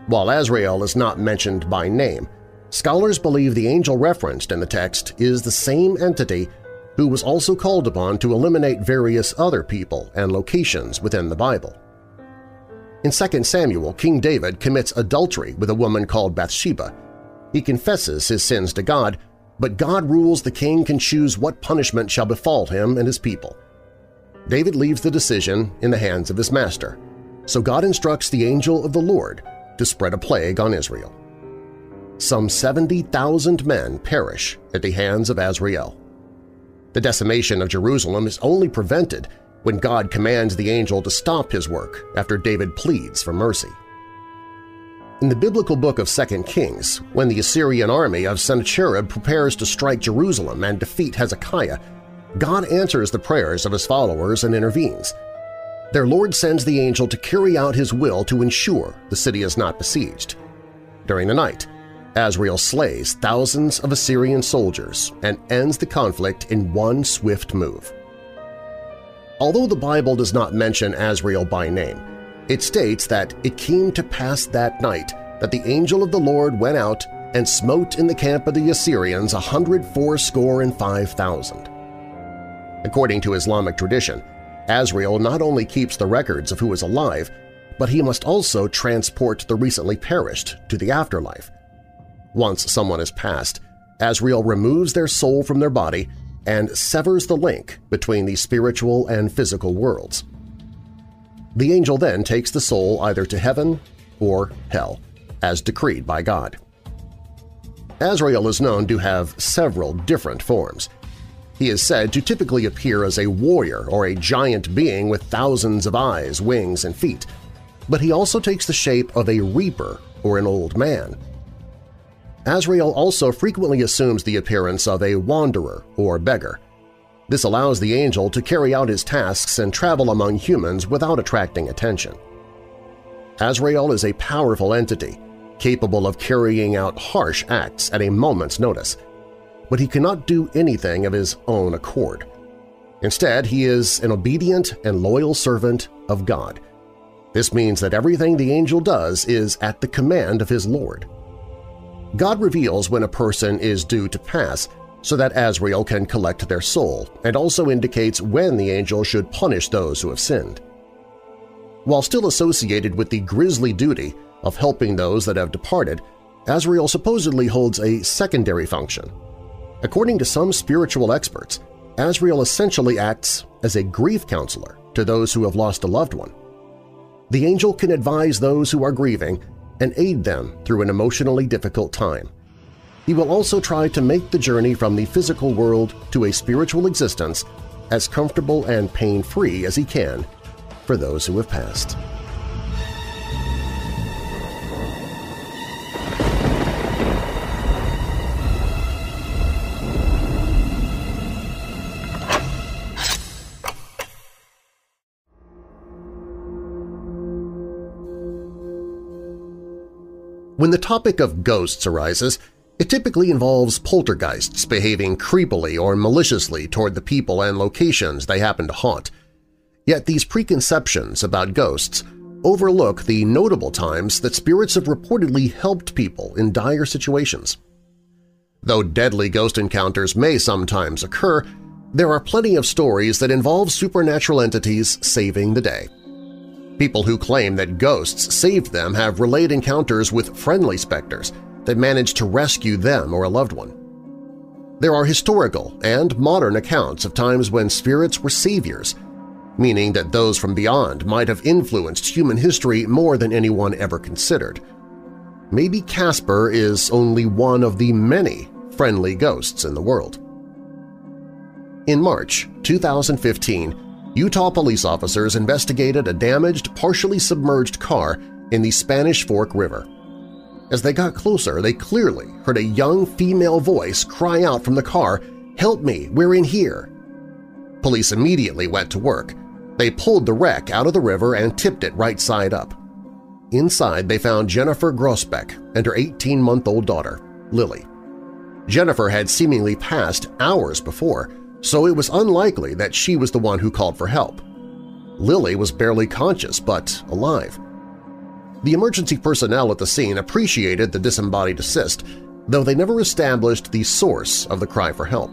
While Azrael is not mentioned by name, scholars believe the angel referenced in the text is the same entity who was also called upon to eliminate various other people and locations within the Bible. In 2 Samuel, King David commits adultery with a woman called Bathsheba. He confesses his sins to God, but God rules the king can choose what punishment shall befall him and his people. David leaves the decision in the hands of his master, so God instructs the angel of the Lord to spread a plague on Israel. Some 70,000 men perish at the hands of Azrael. The decimation of Jerusalem is only prevented when God commands the angel to stop his work after David pleads for mercy. In the biblical book of 2 Kings, when the Assyrian army of Sennacherib prepares to strike Jerusalem and defeat Hezekiah, God answers the prayers of his followers and intervenes. Their Lord sends the angel to carry out his will to ensure the city is not besieged. During the night, Azrael slays thousands of Assyrian soldiers and ends the conflict in one swift move. Although the Bible does not mention Azrael by name, it states that it came to pass that night that the angel of the Lord went out and smote in the camp of the Assyrians a hundred fourscore and five thousand. According to Islamic tradition, Azrael not only keeps the records of who is alive, but he must also transport the recently perished to the afterlife, once someone is passed, Azrael removes their soul from their body and severs the link between the spiritual and physical worlds. The angel then takes the soul either to heaven or hell, as decreed by God. Azrael is known to have several different forms. He is said to typically appear as a warrior or a giant being with thousands of eyes, wings, and feet, but he also takes the shape of a reaper or an old man. Azrael also frequently assumes the appearance of a wanderer or beggar. This allows the angel to carry out his tasks and travel among humans without attracting attention. Azrael is a powerful entity, capable of carrying out harsh acts at a moment's notice, but he cannot do anything of his own accord. Instead, he is an obedient and loyal servant of God. This means that everything the angel does is at the command of his Lord. God reveals when a person is due to pass so that Azrael can collect their soul and also indicates when the angel should punish those who have sinned. While still associated with the grisly duty of helping those that have departed, Azrael supposedly holds a secondary function. According to some spiritual experts, Azrael essentially acts as a grief counselor to those who have lost a loved one. The angel can advise those who are grieving and aid them through an emotionally difficult time. He will also try to make the journey from the physical world to a spiritual existence as comfortable and pain-free as he can for those who have passed. When the topic of ghosts arises, it typically involves poltergeists behaving creepily or maliciously toward the people and locations they happen to haunt. Yet these preconceptions about ghosts overlook the notable times that spirits have reportedly helped people in dire situations. Though deadly ghost encounters may sometimes occur, there are plenty of stories that involve supernatural entities saving the day. People who claim that ghosts saved them have relayed encounters with friendly specters that managed to rescue them or a loved one. There are historical and modern accounts of times when spirits were saviors, meaning that those from beyond might have influenced human history more than anyone ever considered. maybe Casper is only one of the many friendly ghosts in the world. In March 2015, Utah police officers investigated a damaged, partially submerged car in the Spanish Fork River. As they got closer, they clearly heard a young female voice cry out from the car, "'Help me, we're in here!' Police immediately went to work. They pulled the wreck out of the river and tipped it right side up. Inside, they found Jennifer Groesbeck and her 18-month-old daughter, Lily. Jennifer had seemingly passed hours before, so it was unlikely that she was the one who called for help. Lily was barely conscious but alive. The emergency personnel at the scene appreciated the disembodied assist, though they never established the source of the cry for help.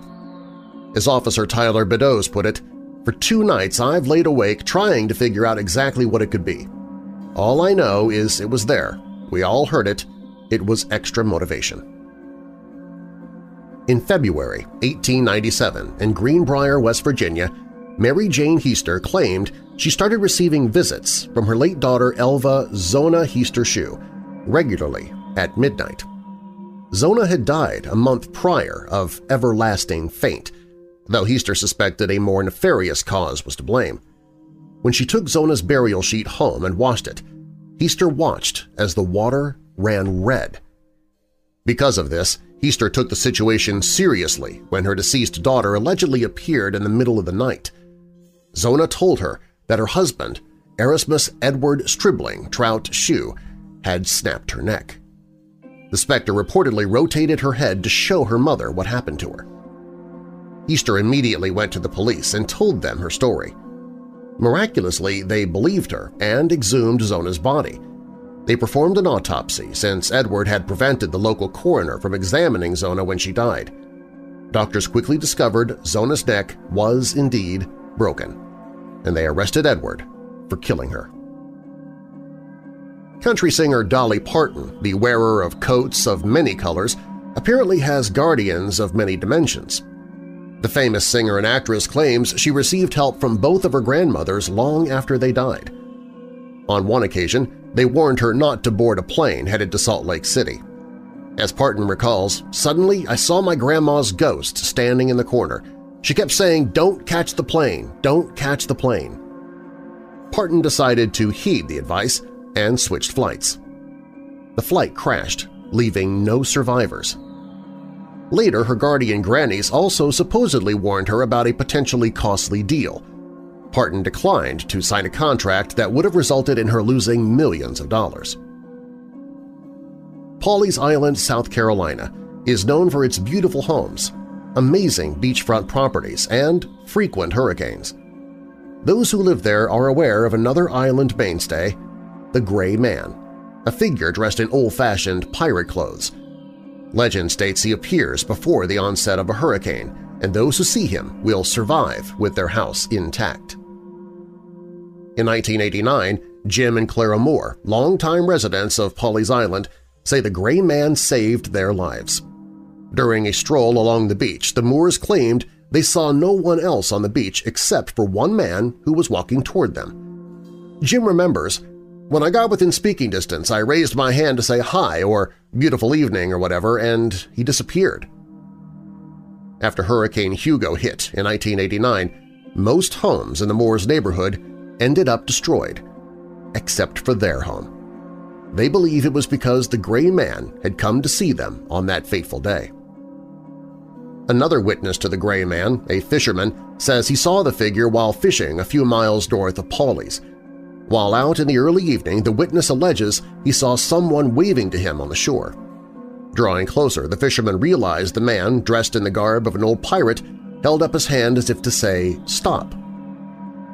As Officer Tyler Beddoes put it, for two nights I've laid awake trying to figure out exactly what it could be. All I know is it was there. We all heard it. It was extra motivation. In February 1897, in Greenbrier, West Virginia, Mary Jane Heaster claimed she started receiving visits from her late daughter Elva Zona Heaster Shue regularly at midnight. Zona had died a month prior of everlasting faint, though Heaster suspected a more nefarious cause was to blame. When she took Zona's burial sheet home and washed it, Heaster watched as the water ran red. Because of this, Heaster took the situation seriously when her deceased daughter allegedly appeared in the middle of the night. Zona told her that her husband, Erasmus Edward Stribling Trout Shue, had snapped her neck. The specter reportedly rotated her head to show her mother what happened to her. Heaster immediately went to the police and told them her story. Miraculously, they believed her and exhumed Zona's body. They performed an autopsy since Edward had prevented the local coroner from examining Zona when she died. Doctors quickly discovered Zona's neck was indeed broken, and they arrested Edward for killing her. Country singer Dolly Parton, the wearer of coats of many colors, apparently has guardians of many dimensions. The famous singer and actress claims she received help from both of her grandmothers long after they died. On one occasion, they warned her not to board a plane headed to Salt Lake City. As Parton recalls, suddenly I saw my grandma's ghost standing in the corner. She kept saying, don't catch the plane, don't catch the plane. Parton decided to heed the advice and switched flights. The flight crashed, leaving no survivors. Later, her guardian grannies also supposedly warned her about a potentially costly deal. Parton declined to sign a contract that would have resulted in her losing millions of dollars. Pawleys Island, South Carolina is known for its beautiful homes, amazing beachfront properties, and frequent hurricanes. Those who live there are aware of another island mainstay, the Gray Man, a figure dressed in old-fashioned pirate clothes Legend states he appears before the onset of a hurricane, and those who see him will survive with their house intact. In 1989, Jim and Clara Moore, longtime residents of Pawleys Island, say the Gray Man saved their lives. During a stroll along the beach, the Moores claimed they saw no one else on the beach except for one man who was walking toward them. Jim remembers when I got within speaking distance, I raised my hand to say hi or beautiful evening or whatever, and he disappeared. After Hurricane Hugo hit in 1989, most homes in the Moores neighborhood ended up destroyed, except for their home. They believe it was because the Gray Man had come to see them on that fateful day. Another witness to the Gray Man, a fisherman, says he saw the figure while fishing a few miles north of Pawleys while out in the early evening, the witness alleges he saw someone waving to him on the shore. Drawing closer, the fisherman realized the man, dressed in the garb of an old pirate, held up his hand as if to say, stop.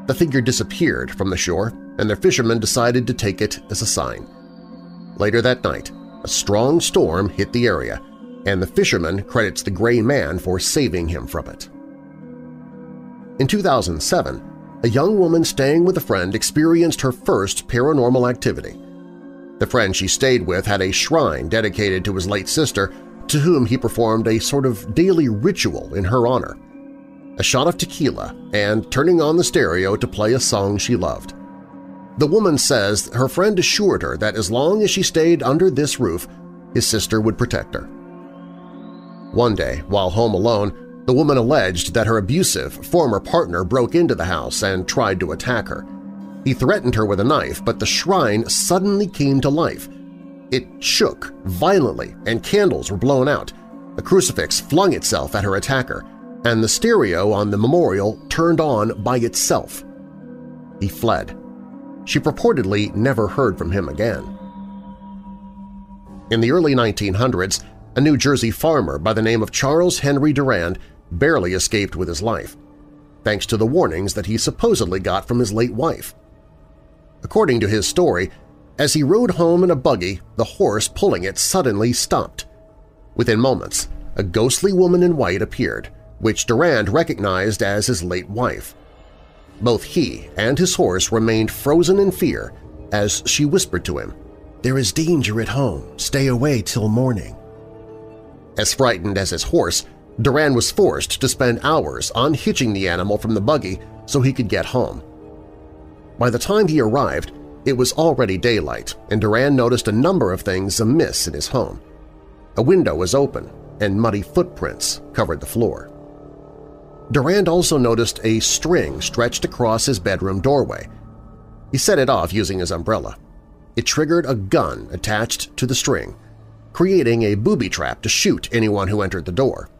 The figure disappeared from the shore, and the fisherman decided to take it as a sign. Later that night, a strong storm hit the area, and the fisherman credits the Gray Man for saving him from it. In 2007, a young woman staying with a friend experienced her first paranormal activity. The friend she stayed with had a shrine dedicated to his late sister, to whom he performed a sort of daily ritual in her honor. A shot of tequila and turning on the stereo to play a song she loved. The woman says her friend assured her that as long as she stayed under this roof, his sister would protect her. One day, while home alone, the woman alleged that her abusive former partner broke into the house and tried to attack her. He threatened her with a knife, but the shrine suddenly came to life. It shook violently and candles were blown out. A crucifix flung itself at her attacker, and the stereo on the memorial turned on by itself. He fled. She purportedly never heard from him again. In the early 1900s, a New Jersey farmer by the name of Charles Henry Durand barely escaped with his life, thanks to the warnings that he supposedly got from his late wife. According to his story, as he rode home in a buggy, the horse pulling it suddenly stopped. Within moments, a ghostly woman in white appeared, which Durand recognized as his late wife. Both he and his horse remained frozen in fear as she whispered to him, "'There is danger at home. Stay away till morning.' As frightened as his horse, Durand was forced to spend hours unhitching the animal from the buggy so he could get home. By the time he arrived, it was already daylight, and Durand noticed a number of things amiss in his home. A window was open, and muddy footprints covered the floor. Durand also noticed a string stretched across his bedroom doorway. He set it off using his umbrella. It triggered a gun attached to the string, creating a booby trap to shoot anyone who entered the door.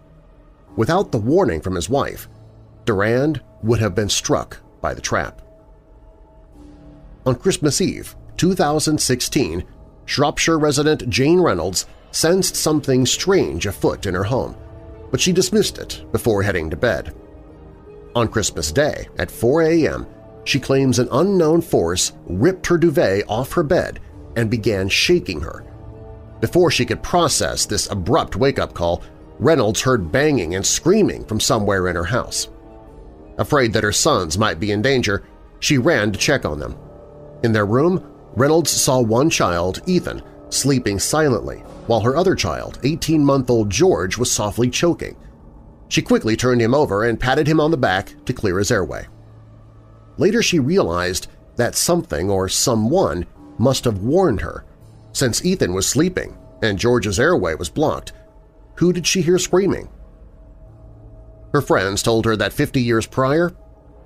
Without the warning from his wife, Durand would have been struck by the trap. On Christmas Eve, 2016, Shropshire resident Jane Reynolds sensed something strange afoot in her home but she dismissed it before heading to bed. On Christmas Day at 4 a.m., she claims an unknown force ripped her duvet off her bed and began shaking her. Before she could process this abrupt wake-up call, Reynolds heard banging and screaming from somewhere in her house. Afraid that her sons might be in danger, she ran to check on them. In their room, Reynolds saw one child, Ethan, sleeping silently, while her other child, 18-month-old George, was softly choking. She quickly turned him over and patted him on the back to clear his airway. Later she realized that something or someone must have warned her. Since Ethan was sleeping and George's airway was blocked, who did she hear screaming? Her friends told her that 50 years prior,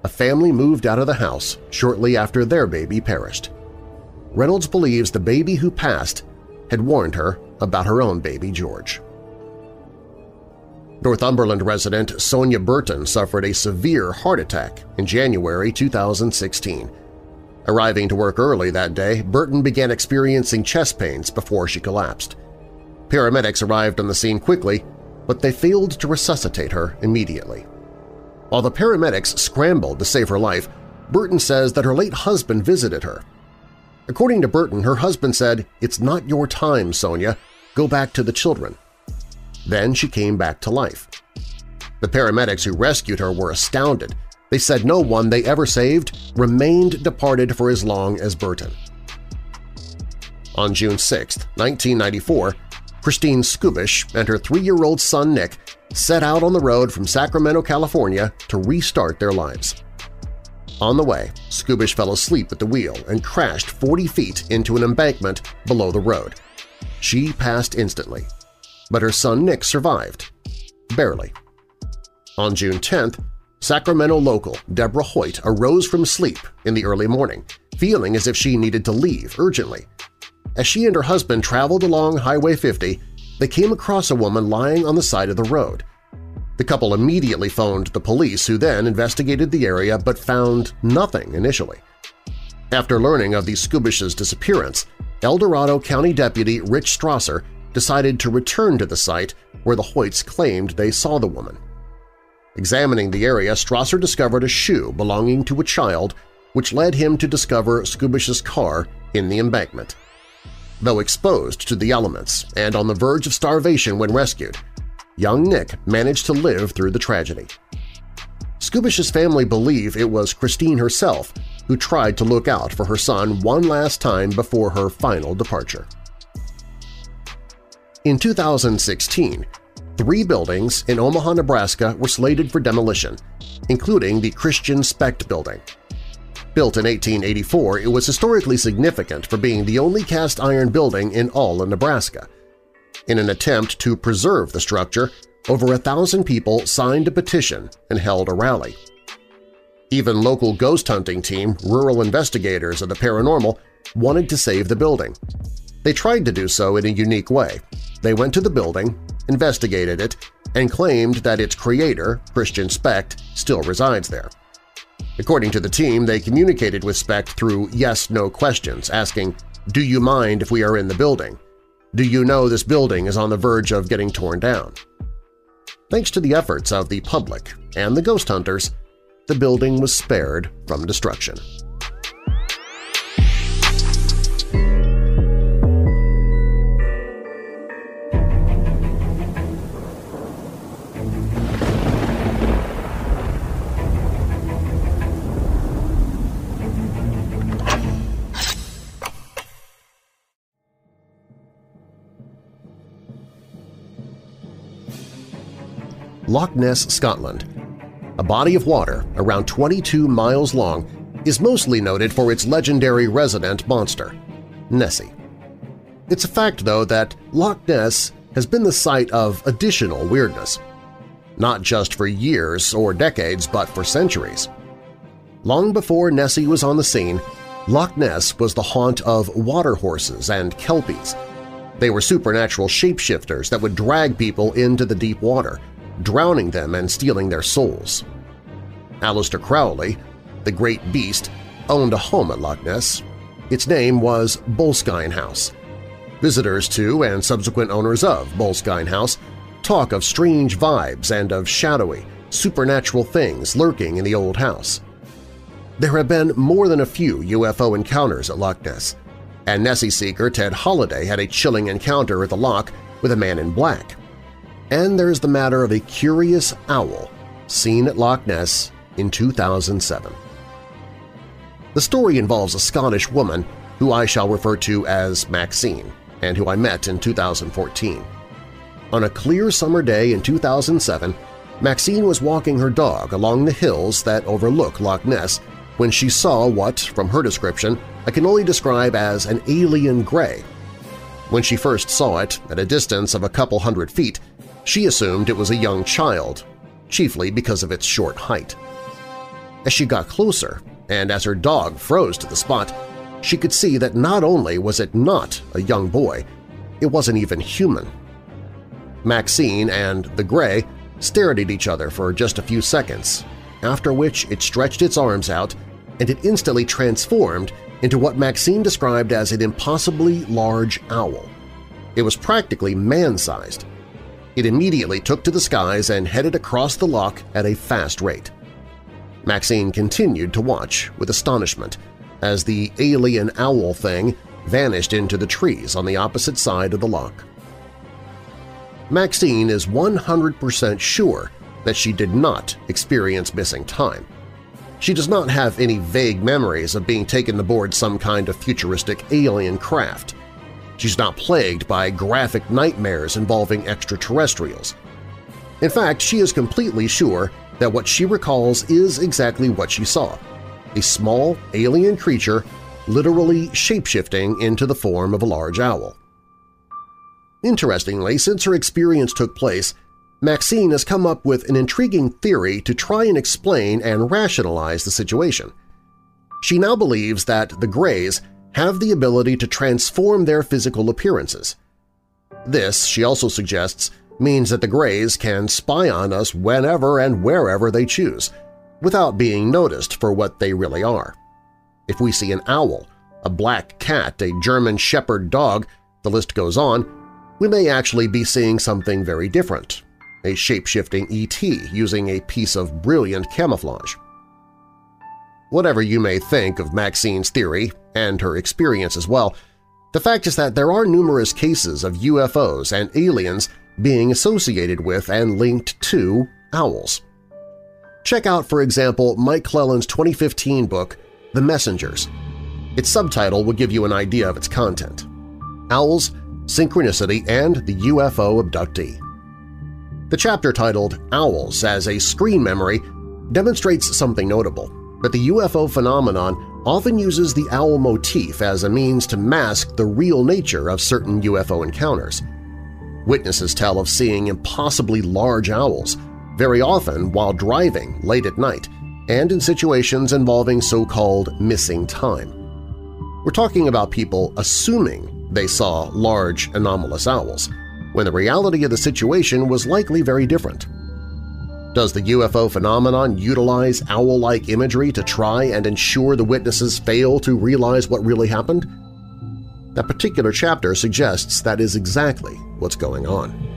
a family moved out of the house shortly after their baby perished. Reynolds believes the baby who passed had warned her about her own baby George. Northumberland resident Sonia Burton suffered a severe heart attack in January 2016. Arriving to work early that day, Burton began experiencing chest pains before she collapsed. Paramedics arrived on the scene quickly, but they failed to resuscitate her immediately. While the paramedics scrambled to save her life, Burton says that her late husband visited her According to Burton, her husband said, It's not your time, Sonia. Go back to the children. Then she came back to life. The paramedics who rescued her were astounded. They said no one they ever saved remained departed for as long as Burton. On June 6, 1994, Christine Skubish and her three-year-old son Nick set out on the road from Sacramento, California to restart their lives. On the way, Skubish fell asleep at the wheel and crashed 40 feet into an embankment below the road. She passed instantly, but her son Nick survived. Barely. On June 10th, Sacramento local Deborah Hoyt arose from sleep in the early morning, feeling as if she needed to leave urgently. As she and her husband traveled along Highway 50, they came across a woman lying on the side of the road. The couple immediately phoned the police who then investigated the area but found nothing initially. After learning of the Skubish's disappearance, El Dorado County Deputy Rich Strasser decided to return to the site where the Hoyts claimed they saw the woman. Examining the area, Strasser discovered a shoe belonging to a child which led him to discover Skubish's car in the embankment. Though exposed to the elements and on the verge of starvation when rescued, young Nick managed to live through the tragedy. Skubish's family believe it was Christine herself who tried to look out for her son one last time before her final departure. In 2016, three buildings in Omaha, Nebraska were slated for demolition, including the Christian Specht Building. Built in 1884, it was historically significant for being the only cast iron building in all of Nebraska. In an attempt to preserve the structure, over a thousand people signed a petition and held a rally. Even local ghost hunting team, rural investigators of the paranormal, wanted to save the building. They tried to do so in a unique way. They went to the building, investigated it, and claimed that its creator, Christian Specht, still resides there. According to the team, they communicated with Specht through yes-no questions, asking, do you mind if we are in the building? Do you know this building is on the verge of getting torn down? Thanks to the efforts of the public and the ghost hunters, the building was spared from destruction. Loch Ness, Scotland. A body of water around 22 miles long is mostly noted for its legendary resident monster, Nessie. It's a fact, though, that Loch Ness has been the site of additional weirdness, not just for years or decades, but for centuries. Long before Nessie was on the scene, Loch Ness was the haunt of water horses and kelpies. They were supernatural shapeshifters that would drag people into the deep water, drowning them and stealing their souls. Aleister Crowley, the great beast, owned a home at Loch Ness. Its name was Boleskine House. Visitors to and subsequent owners of Boleskine House talk of strange vibes and of shadowy, supernatural things lurking in the old house. There have been more than a few UFO encounters at Loch Ness, and Nessie seeker Ted Holiday had a chilling encounter at the loch with a man in black. And there's the matter of a curious owl seen at Loch Ness in 2007. The story involves a Scottish woman who I shall refer to as Maxine and who I met in 2014. On a clear summer day in 2007, Maxine was walking her dog along the hills that overlook Loch Ness when she saw what, from her description, I can only describe as an alien gray. When she first saw it, at a distance of a couple hundred feet, she assumed it was a young child, chiefly because of its short height. As she got closer, and as her dog froze to the spot, she could see that not only was it not a young boy, it wasn't even human. Maxine and the Gray stared at each other for just a few seconds, after which it stretched its arms out and it instantly transformed into what Maxine described as an impossibly large owl. It was practically man-sized, it immediately took to the skies and headed across the loch at a fast rate. Maxine continued to watch with astonishment as the alien owl thing vanished into the trees on the opposite side of the loch. Maxine is 100% sure that she did not experience missing time. She does not have any vague memories of being taken aboard some kind of futuristic alien craft. She's not plagued by graphic nightmares involving extraterrestrials. In fact, she is completely sure that what she recalls is exactly what she saw – a small alien creature literally shapeshifting into the form of a large owl. Interestingly, since her experience took place, Maxine has come up with an intriguing theory to try and explain and rationalize the situation. She now believes that the Greys have the ability to transform their physical appearances. This, she also suggests, means that the Greys can spy on us whenever and wherever they choose, without being noticed for what they really are. If we see an owl, a black cat, a German shepherd dog, the list goes on, we may actually be seeing something very different, a shape-shifting ET using a piece of brilliant camouflage. Whatever you may think of Maxine's theory, and her experience as well, the fact is that there are numerous cases of UFOs and aliens being associated with and linked to owls. Check out, for example, Mike Clelland's 2015 book, The Messengers. Its subtitle will give you an idea of its content. Owls, Synchronicity, and the UFO Abductee. The chapter titled Owls as a Screen Memory demonstrates something notable. but the UFO phenomenon often uses the owl motif as a means to mask the real nature of certain UFO encounters. Witnesses tell of seeing impossibly large owls, very often while driving late at night and in situations involving so-called missing time. We're talking about people assuming they saw large anomalous owls, when the reality of the situation was likely very different. Does the UFO phenomenon utilize owl-like imagery to try and ensure the witnesses fail to realize what really happened? That particular chapter suggests that is exactly what's going on.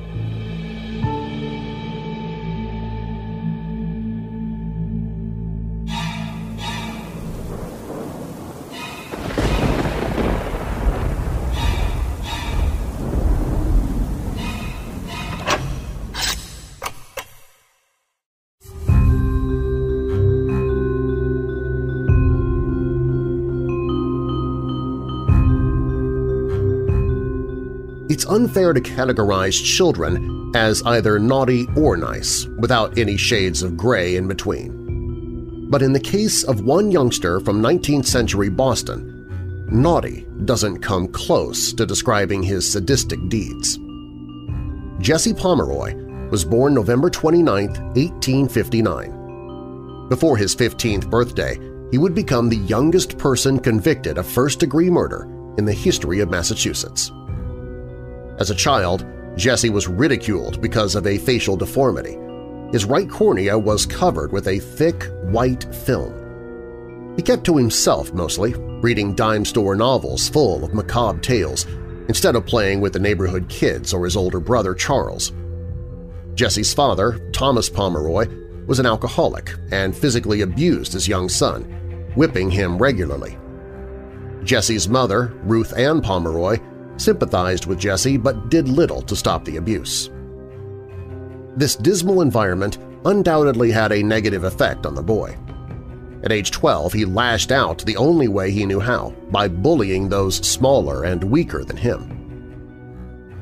Unfair to categorize children as either naughty or nice, without any shades of gray in between. But in the case of one youngster from 19th century Boston, naughty doesn't come close to describing his sadistic deeds. Jesse Pomeroy was born November 29, 1859. Before his 15th birthday, he would become the youngest person convicted of first-degree murder in the history of Massachusetts. As a child, Jesse was ridiculed because of a facial deformity. His right cornea was covered with a thick, white film. He kept to himself mostly, reading dime store novels full of macabre tales instead of playing with the neighborhood kids or his older brother Charles. Jesse's father, Thomas Pomeroy, was an alcoholic and physically abused his young son, whipping him regularly. Jesse's mother, Ruth Ann Pomeroy, sympathized with Jesse but did little to stop the abuse. This dismal environment undoubtedly had a negative effect on the boy. At age 12, he lashed out the only way he knew how, by bullying those smaller and weaker than him.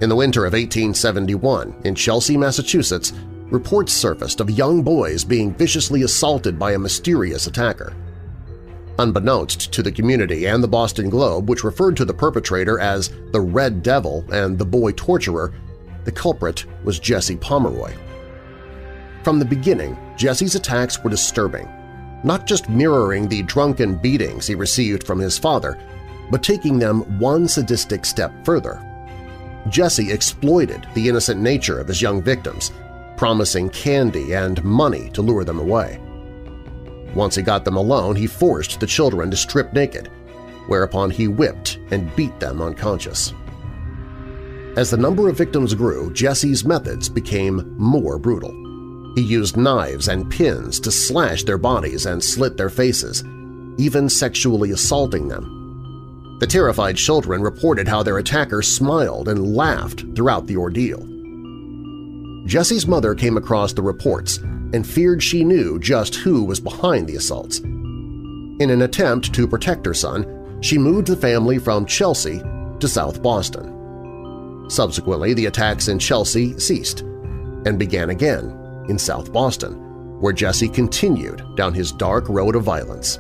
In the winter of 1871, in Chelsea, Massachusetts, reports surfaced of young boys being viciously assaulted by a mysterious attacker. Unbeknownst to the community and the Boston Globe, which referred to the perpetrator as the Red Devil and the boy torturer, the culprit was Jesse Pomeroy. From the beginning, Jesse's attacks were disturbing, not just mirroring the drunken beatings he received from his father, but taking them one sadistic step further. Jesse exploited the innocent nature of his young victims, promising candy and money to lure them away. Once he got them alone, he forced the children to strip naked, whereupon he whipped and beat them unconscious. As the number of victims grew, Jesse's methods became more brutal. He used knives and pins to slash their bodies and slit their faces, even sexually assaulting them. The terrified children reported how their attacker smiled and laughed throughout the ordeal. Jesse's mother came across the reports and feared she knew just who was behind the assaults. In an attempt to protect her son, she moved the family from Chelsea to South Boston. Subsequently, the attacks in Chelsea ceased and began again in South Boston, where Jesse continued down his dark road of violence.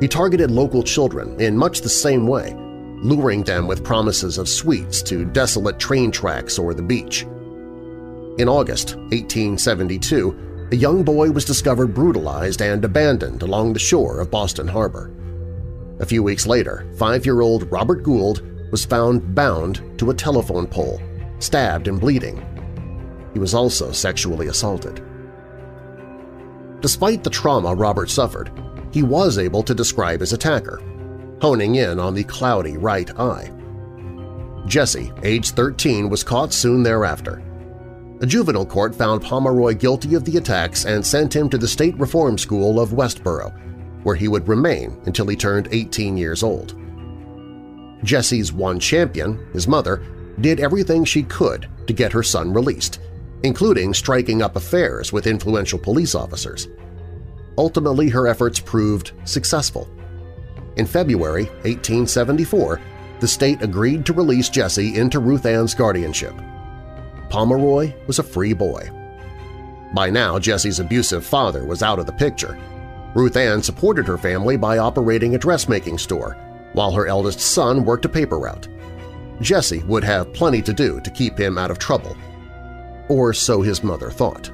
He targeted local children in much the same way, luring them with promises of sweets to desolate train tracks or the beach. In August 1872, a young boy was discovered brutalized and abandoned along the shore of Boston Harbor. A few weeks later, five-year-old Robert Gould was found bound to a telephone pole, stabbed and bleeding. He was also sexually assaulted. Despite the trauma Robert suffered, he was able to describe his attacker, honing in on the cloudy right eye. Jesse, age 13, was caught soon thereafter. A juvenile court found Pomeroy guilty of the attacks and sent him to the State Reform School of Westboro, where he would remain until he turned 18 years old. Jesse's one champion, his mother, did everything she could to get her son released, including striking up affairs with influential police officers. Ultimately, her efforts proved successful. In February 1874, the state agreed to release Jesse into Ruth Ann's guardianship. Pomeroy was a free boy. By now, Jesse's abusive father was out of the picture. Ruth Ann supported her family by operating a dressmaking store, while her eldest son worked a paper route. Jesse would have plenty to do to keep him out of trouble. Or so his mother thought.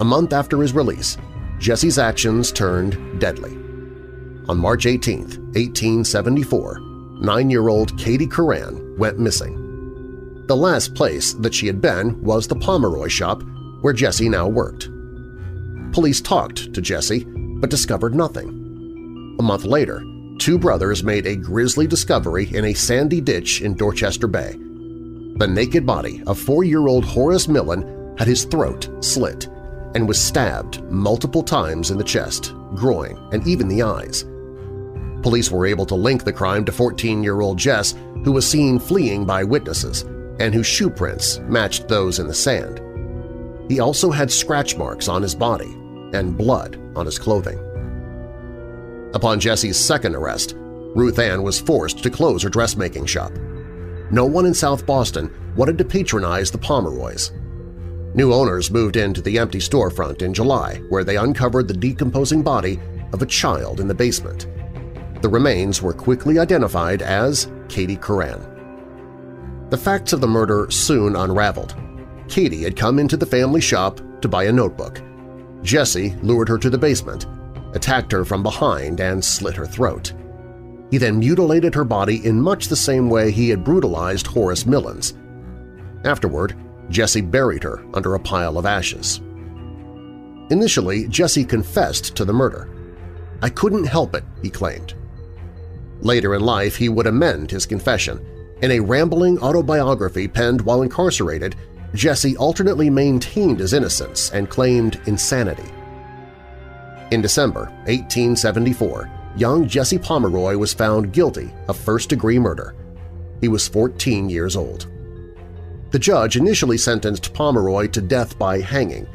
A month after his release, Jesse's actions turned deadly. On March 18, 1874, nine-year-old Katie Curran went missing. The last place that she had been was the Pomeroy shop where Jesse now worked. Police talked to Jesse, but discovered nothing. A month later, two brothers made a grisly discovery in a sandy ditch in Dorchester Bay. The naked body of four-year-old Horace Millen had his throat slit and was stabbed multiple times in the chest, groin, and even the eyes. Police were able to link the crime to 14-year-old Jess, who was seen fleeing by witnesses and whose shoe prints matched those in the sand. He also had scratch marks on his body and blood on his clothing. Upon Jesse's second arrest, Ruth Ann was forced to close her dressmaking shop. No one in South Boston wanted to patronize the Pomeroys. New owners moved into the empty storefront in July where they uncovered the decomposing body of a child in the basement. The remains were quickly identified as Katie Curran. The facts of the murder soon unraveled. Katie had come into the family shop to buy a notebook. Jesse lured her to the basement, attacked her from behind, and slit her throat. He then mutilated her body in much the same way he had brutalized Horace Millen's. Afterward, Jesse buried her under a pile of ashes. Initially, Jesse confessed to the murder. I couldn't help it, he claimed. Later in life, he would amend his confession. In a rambling autobiography penned while incarcerated, Jesse alternately maintained his innocence and claimed insanity. In December 1874, young Jesse Pomeroy was found guilty of first-degree murder. He was 14 years old. The judge initially sentenced Pomeroy to death by hanging,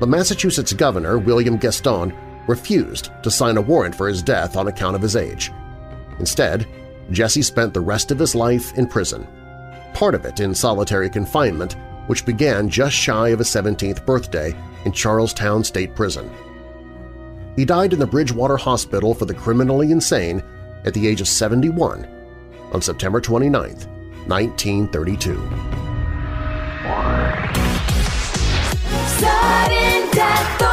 but Massachusetts Governor William Gaston refused to sign a warrant for his death on account of his age. Instead, Jesse spent the rest of his life in prison, part of it in solitary confinement, which began just shy of his 17th birthday in Charlestown State Prison. He died in the Bridgewater Hospital for the Criminally Insane at the age of 71 on September 29, 1932. Sudden death